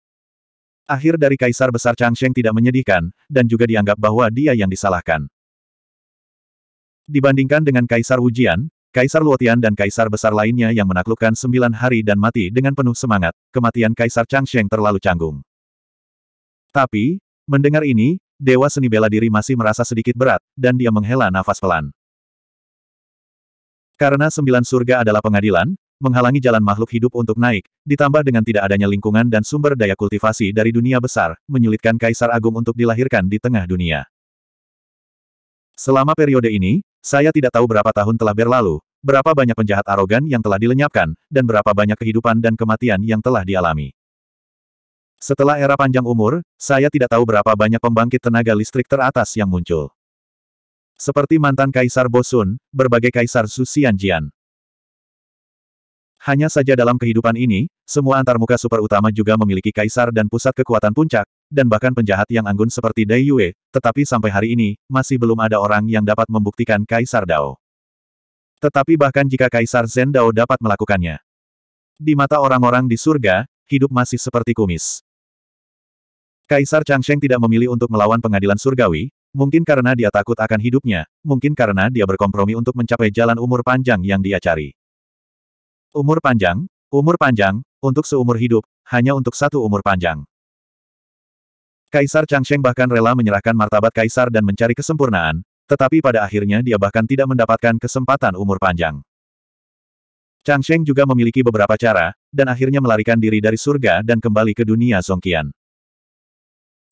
Akhir dari Kaisar Besar Chang Sheng tidak menyedihkan, dan juga dianggap bahwa dia yang disalahkan. Dibandingkan dengan Kaisar Wujian, Kaisar Luotian dan Kaisar Besar lainnya yang menaklukkan sembilan hari dan mati dengan penuh semangat, kematian Kaisar Chang Sheng terlalu canggung. Tapi, mendengar ini, Dewa Seni Bela Diri masih merasa sedikit berat, dan dia menghela nafas pelan. Karena sembilan surga adalah pengadilan, menghalangi jalan makhluk hidup untuk naik, ditambah dengan tidak adanya lingkungan dan sumber daya kultivasi dari dunia besar, menyulitkan Kaisar Agung untuk dilahirkan di tengah dunia. Selama periode ini, saya tidak tahu berapa tahun telah berlalu, berapa banyak penjahat arogan yang telah dilenyapkan, dan berapa banyak kehidupan dan kematian yang telah dialami. Setelah era panjang umur, saya tidak tahu berapa banyak pembangkit tenaga listrik teratas yang muncul. Seperti mantan Kaisar Bosun, berbagai Kaisar Su Xianjian. Hanya saja dalam kehidupan ini, semua antarmuka super utama juga memiliki kaisar dan pusat kekuatan puncak, dan bahkan penjahat yang anggun seperti Dai Yue, tetapi sampai hari ini, masih belum ada orang yang dapat membuktikan Kaisar Dao. Tetapi bahkan jika Kaisar Zen Dao dapat melakukannya. Di mata orang-orang di surga, hidup masih seperti kumis. Kaisar Changsheng tidak memilih untuk melawan pengadilan surgawi, mungkin karena dia takut akan hidupnya, mungkin karena dia berkompromi untuk mencapai jalan umur panjang yang dia cari. Umur panjang, umur panjang, untuk seumur hidup, hanya untuk satu umur panjang. Kaisar Changsheng bahkan rela menyerahkan martabat kaisar dan mencari kesempurnaan, tetapi pada akhirnya dia bahkan tidak mendapatkan kesempatan umur panjang. Changsheng juga memiliki beberapa cara, dan akhirnya melarikan diri dari surga dan kembali ke dunia Zongqian.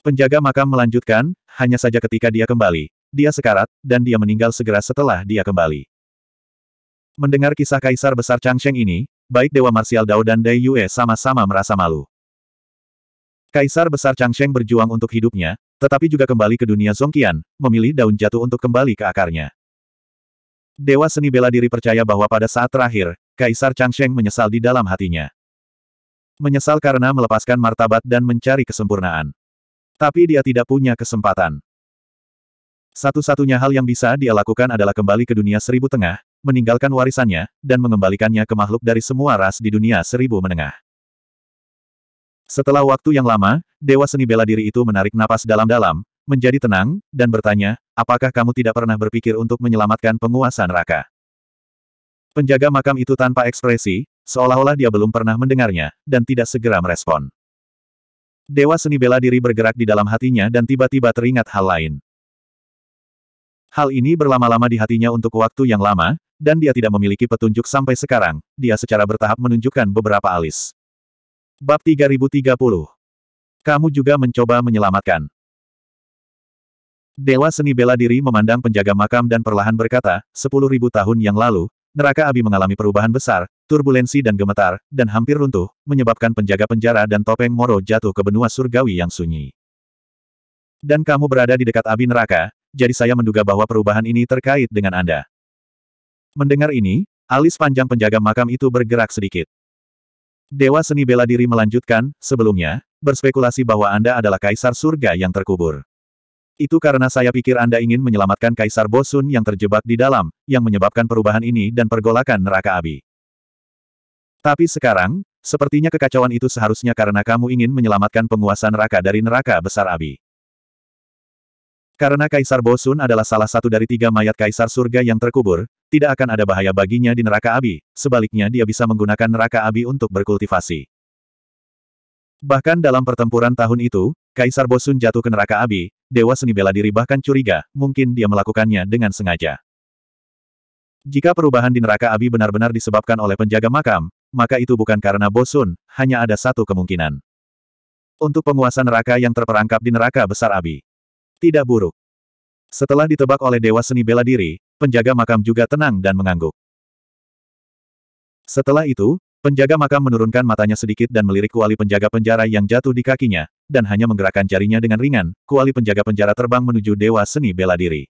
Penjaga makam melanjutkan, hanya saja ketika dia kembali, dia sekarat, dan dia meninggal segera setelah dia kembali. Mendengar kisah Kaisar Besar Changsheng ini, baik Dewa Marsial Dao dan Dai Yue sama-sama merasa malu. Kaisar Besar Changsheng berjuang untuk hidupnya, tetapi juga kembali ke dunia Zongqian, memilih daun jatuh untuk kembali ke akarnya. Dewa seni bela diri percaya bahwa pada saat terakhir, Kaisar Changsheng menyesal di dalam hatinya. Menyesal karena melepaskan martabat dan mencari kesempurnaan. Tapi dia tidak punya kesempatan. Satu-satunya hal yang bisa dia lakukan adalah kembali ke dunia seribu tengah, meninggalkan warisannya, dan mengembalikannya ke makhluk dari semua ras di dunia seribu menengah. Setelah waktu yang lama, Dewa Seni Bela Diri itu menarik napas dalam-dalam, menjadi tenang, dan bertanya, apakah kamu tidak pernah berpikir untuk menyelamatkan penguasa neraka? Penjaga makam itu tanpa ekspresi, seolah-olah dia belum pernah mendengarnya, dan tidak segera merespon. Dewa seni bela diri bergerak di dalam hatinya dan tiba-tiba teringat hal lain. Hal ini berlama-lama di hatinya untuk waktu yang lama, dan dia tidak memiliki petunjuk sampai sekarang, dia secara bertahap menunjukkan beberapa alis. Bab 3030 Kamu juga mencoba menyelamatkan. Dewa seni bela diri memandang penjaga makam dan perlahan berkata, sepuluh ribu tahun yang lalu, neraka Abi mengalami perubahan besar, turbulensi dan gemetar, dan hampir runtuh, menyebabkan penjaga penjara dan topeng Moro jatuh ke benua surgawi yang sunyi. Dan kamu berada di dekat api neraka, jadi saya menduga bahwa perubahan ini terkait dengan Anda. Mendengar ini, alis panjang penjaga makam itu bergerak sedikit. Dewa seni bela diri melanjutkan, sebelumnya, berspekulasi bahwa Anda adalah kaisar surga yang terkubur. Itu karena saya pikir Anda ingin menyelamatkan Kaisar Bosun yang terjebak di dalam, yang menyebabkan perubahan ini dan pergolakan neraka Abi. Tapi sekarang, sepertinya kekacauan itu seharusnya karena kamu ingin menyelamatkan penguasa neraka dari neraka besar Abi. Karena Kaisar Bosun adalah salah satu dari tiga mayat Kaisar Surga yang terkubur, tidak akan ada bahaya baginya di neraka Abi, sebaliknya dia bisa menggunakan neraka Abi untuk berkultivasi. Bahkan dalam pertempuran tahun itu, Kaisar Bosun jatuh ke neraka abi, Dewa Seni Bela Diri bahkan curiga, mungkin dia melakukannya dengan sengaja. Jika perubahan di neraka abi benar-benar disebabkan oleh penjaga makam, maka itu bukan karena Bosun, hanya ada satu kemungkinan. Untuk penguasa neraka yang terperangkap di neraka besar abi. Tidak buruk. Setelah ditebak oleh Dewa Seni Bela Diri, penjaga makam juga tenang dan mengangguk. Setelah itu, Penjaga makam menurunkan matanya sedikit dan melirik kuali penjaga penjara yang jatuh di kakinya, dan hanya menggerakkan jarinya dengan ringan, kuali penjaga penjara terbang menuju Dewa Seni Bela Diri.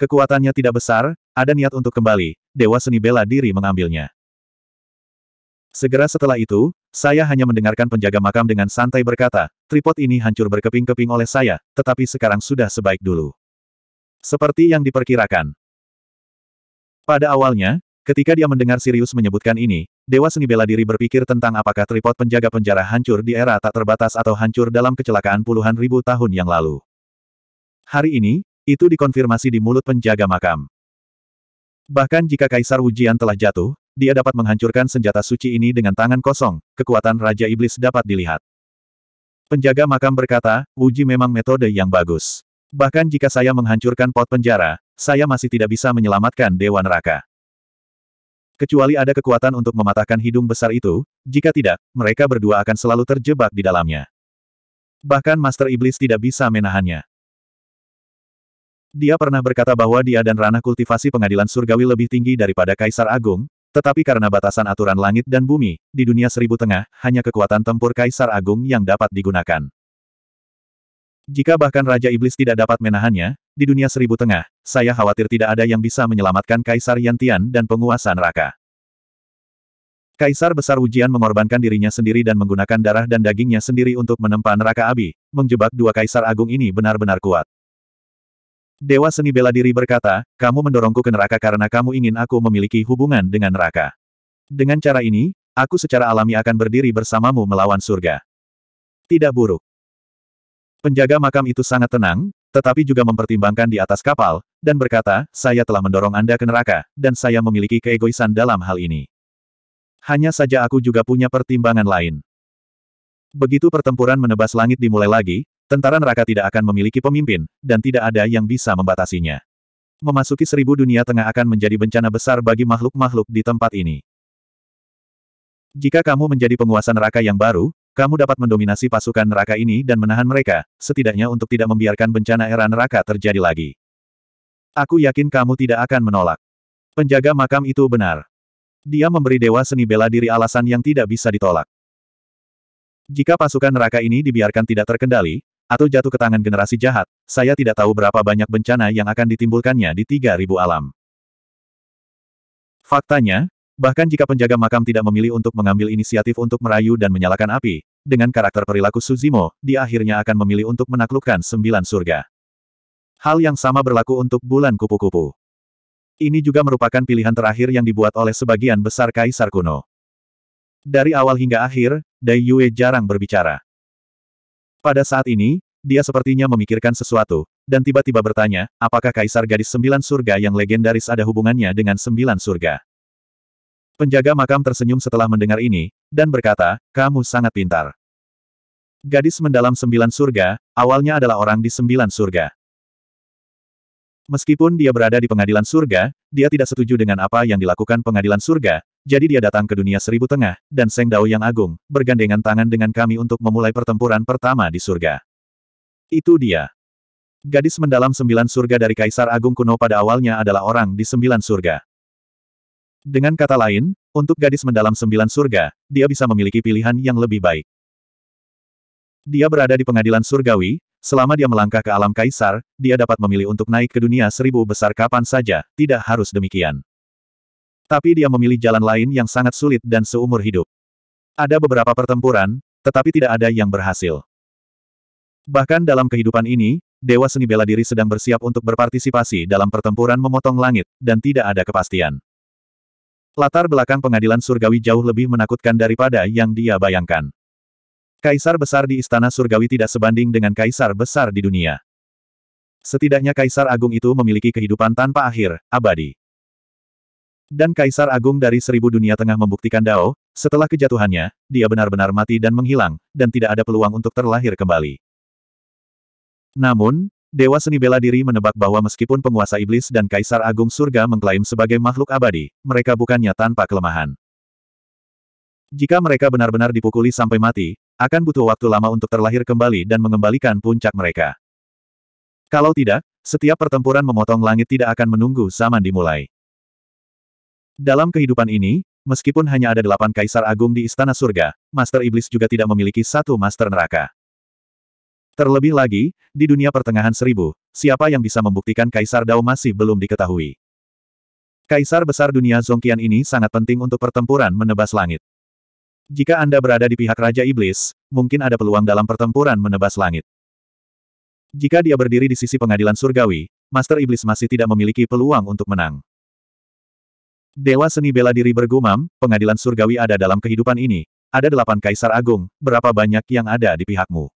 Kekuatannya tidak besar, ada niat untuk kembali, Dewa Seni Bela Diri mengambilnya. Segera setelah itu, saya hanya mendengarkan penjaga makam dengan santai berkata, tripod ini hancur berkeping-keping oleh saya, tetapi sekarang sudah sebaik dulu. Seperti yang diperkirakan. Pada awalnya, Ketika dia mendengar Sirius menyebutkan ini, Dewa Seni Bela Diri berpikir tentang apakah tripod penjaga penjara hancur di era tak terbatas atau hancur dalam kecelakaan puluhan ribu tahun yang lalu. Hari ini, itu dikonfirmasi di mulut penjaga makam. Bahkan jika Kaisar Wujian telah jatuh, dia dapat menghancurkan senjata suci ini dengan tangan kosong, kekuatan Raja Iblis dapat dilihat. Penjaga makam berkata, Wuji memang metode yang bagus. Bahkan jika saya menghancurkan pot penjara, saya masih tidak bisa menyelamatkan Dewa Neraka. Kecuali ada kekuatan untuk mematahkan hidung besar itu, jika tidak, mereka berdua akan selalu terjebak di dalamnya. Bahkan Master Iblis tidak bisa menahannya. Dia pernah berkata bahwa dia dan ranah kultivasi pengadilan surgawi lebih tinggi daripada Kaisar Agung, tetapi karena batasan aturan langit dan bumi, di dunia seribu tengah, hanya kekuatan tempur Kaisar Agung yang dapat digunakan. Jika bahkan Raja Iblis tidak dapat menahannya, di dunia seribu tengah, saya khawatir tidak ada yang bisa menyelamatkan Kaisar Yantian dan penguasa neraka. Kaisar Besar Ujian mengorbankan dirinya sendiri dan menggunakan darah dan dagingnya sendiri untuk menempa neraka Abi, menjebak dua Kaisar Agung ini benar-benar kuat. Dewa Seni Bela Diri berkata, kamu mendorongku ke neraka karena kamu ingin aku memiliki hubungan dengan neraka. Dengan cara ini, aku secara alami akan berdiri bersamamu melawan surga. Tidak buruk. Penjaga makam itu sangat tenang, tetapi juga mempertimbangkan di atas kapal, dan berkata, saya telah mendorong Anda ke neraka, dan saya memiliki keegoisan dalam hal ini. Hanya saja aku juga punya pertimbangan lain. Begitu pertempuran menebas langit dimulai lagi, tentara neraka tidak akan memiliki pemimpin, dan tidak ada yang bisa membatasinya. Memasuki seribu dunia tengah akan menjadi bencana besar bagi makhluk-makhluk di tempat ini. Jika kamu menjadi penguasa neraka yang baru, kamu dapat mendominasi pasukan neraka ini dan menahan mereka, setidaknya untuk tidak membiarkan bencana era neraka terjadi lagi. Aku yakin kamu tidak akan menolak. Penjaga makam itu benar. Dia memberi dewa seni bela diri alasan yang tidak bisa ditolak. Jika pasukan neraka ini dibiarkan tidak terkendali, atau jatuh ke tangan generasi jahat, saya tidak tahu berapa banyak bencana yang akan ditimbulkannya di 3000 alam. Faktanya, Bahkan jika penjaga makam tidak memilih untuk mengambil inisiatif untuk merayu dan menyalakan api, dengan karakter perilaku Suzimo, dia akhirnya akan memilih untuk menaklukkan sembilan surga. Hal yang sama berlaku untuk bulan kupu-kupu. Ini juga merupakan pilihan terakhir yang dibuat oleh sebagian besar kaisar kuno. Dari awal hingga akhir, Dai Yue jarang berbicara. Pada saat ini, dia sepertinya memikirkan sesuatu, dan tiba-tiba bertanya, apakah kaisar gadis sembilan surga yang legendaris ada hubungannya dengan sembilan surga. Penjaga makam tersenyum setelah mendengar ini, dan berkata, kamu sangat pintar. Gadis mendalam sembilan surga, awalnya adalah orang di sembilan surga. Meskipun dia berada di pengadilan surga, dia tidak setuju dengan apa yang dilakukan pengadilan surga, jadi dia datang ke dunia seribu tengah, dan Seng Dao yang agung, bergandengan tangan dengan kami untuk memulai pertempuran pertama di surga. Itu dia. Gadis mendalam sembilan surga dari Kaisar Agung kuno pada awalnya adalah orang di sembilan surga. Dengan kata lain, untuk gadis mendalam sembilan surga, dia bisa memiliki pilihan yang lebih baik. Dia berada di pengadilan surgawi, selama dia melangkah ke alam kaisar, dia dapat memilih untuk naik ke dunia seribu besar kapan saja, tidak harus demikian. Tapi dia memilih jalan lain yang sangat sulit dan seumur hidup. Ada beberapa pertempuran, tetapi tidak ada yang berhasil. Bahkan dalam kehidupan ini, Dewa Seni Bela Diri sedang bersiap untuk berpartisipasi dalam pertempuran memotong langit, dan tidak ada kepastian. Latar belakang pengadilan surgawi jauh lebih menakutkan daripada yang dia bayangkan. Kaisar besar di istana surgawi tidak sebanding dengan kaisar besar di dunia. Setidaknya kaisar agung itu memiliki kehidupan tanpa akhir, abadi. Dan kaisar agung dari seribu dunia tengah membuktikan Dao, Setelah kejatuhannya, dia benar-benar mati dan menghilang, dan tidak ada peluang untuk terlahir kembali. Namun, Dewa Seni Bela Diri menebak bahwa meskipun penguasa iblis dan Kaisar Agung Surga mengklaim sebagai makhluk abadi, mereka bukannya tanpa kelemahan. Jika mereka benar-benar dipukuli sampai mati, akan butuh waktu lama untuk terlahir kembali dan mengembalikan puncak mereka. Kalau tidak, setiap pertempuran memotong langit tidak akan menunggu zaman dimulai. Dalam kehidupan ini, meskipun hanya ada delapan kaisar agung di Istana Surga, Master Iblis juga tidak memiliki satu Master Neraka. Terlebih lagi, di dunia pertengahan seribu, siapa yang bisa membuktikan Kaisar Dao masih belum diketahui. Kaisar besar dunia Zongqian ini sangat penting untuk pertempuran menebas langit. Jika Anda berada di pihak Raja Iblis, mungkin ada peluang dalam pertempuran menebas langit. Jika dia berdiri di sisi pengadilan surgawi, Master Iblis masih tidak memiliki peluang untuk menang. Dewa seni bela diri bergumam, pengadilan surgawi ada dalam kehidupan ini. Ada delapan kaisar agung, berapa banyak yang ada di pihakmu?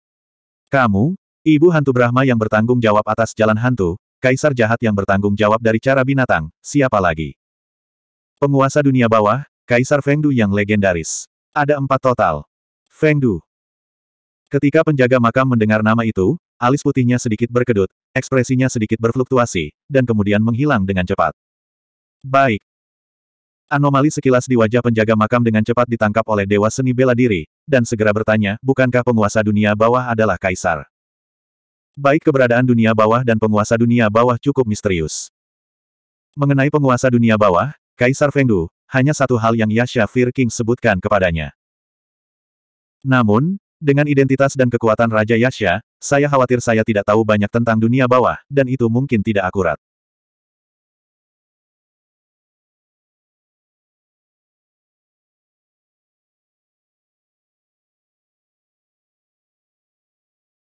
Kamu, ibu hantu Brahma yang bertanggung jawab atas jalan hantu, kaisar jahat yang bertanggung jawab dari cara binatang, siapa lagi? Penguasa dunia bawah, Kaisar Fengdu yang legendaris. Ada empat total. Feng Du. Ketika penjaga makam mendengar nama itu, alis putihnya sedikit berkedut, ekspresinya sedikit berfluktuasi, dan kemudian menghilang dengan cepat. Baik. Anomali sekilas di wajah penjaga makam dengan cepat ditangkap oleh Dewa Seni Bela Diri, dan segera bertanya, bukankah penguasa dunia bawah adalah kaisar? Baik keberadaan dunia bawah dan penguasa dunia bawah cukup misterius. Mengenai penguasa dunia bawah, Kaisar Feng Du, hanya satu hal yang Yasha Fir King sebutkan kepadanya. Namun, dengan identitas dan kekuatan Raja Yasha, saya khawatir saya tidak tahu banyak tentang dunia bawah, dan itu mungkin tidak akurat.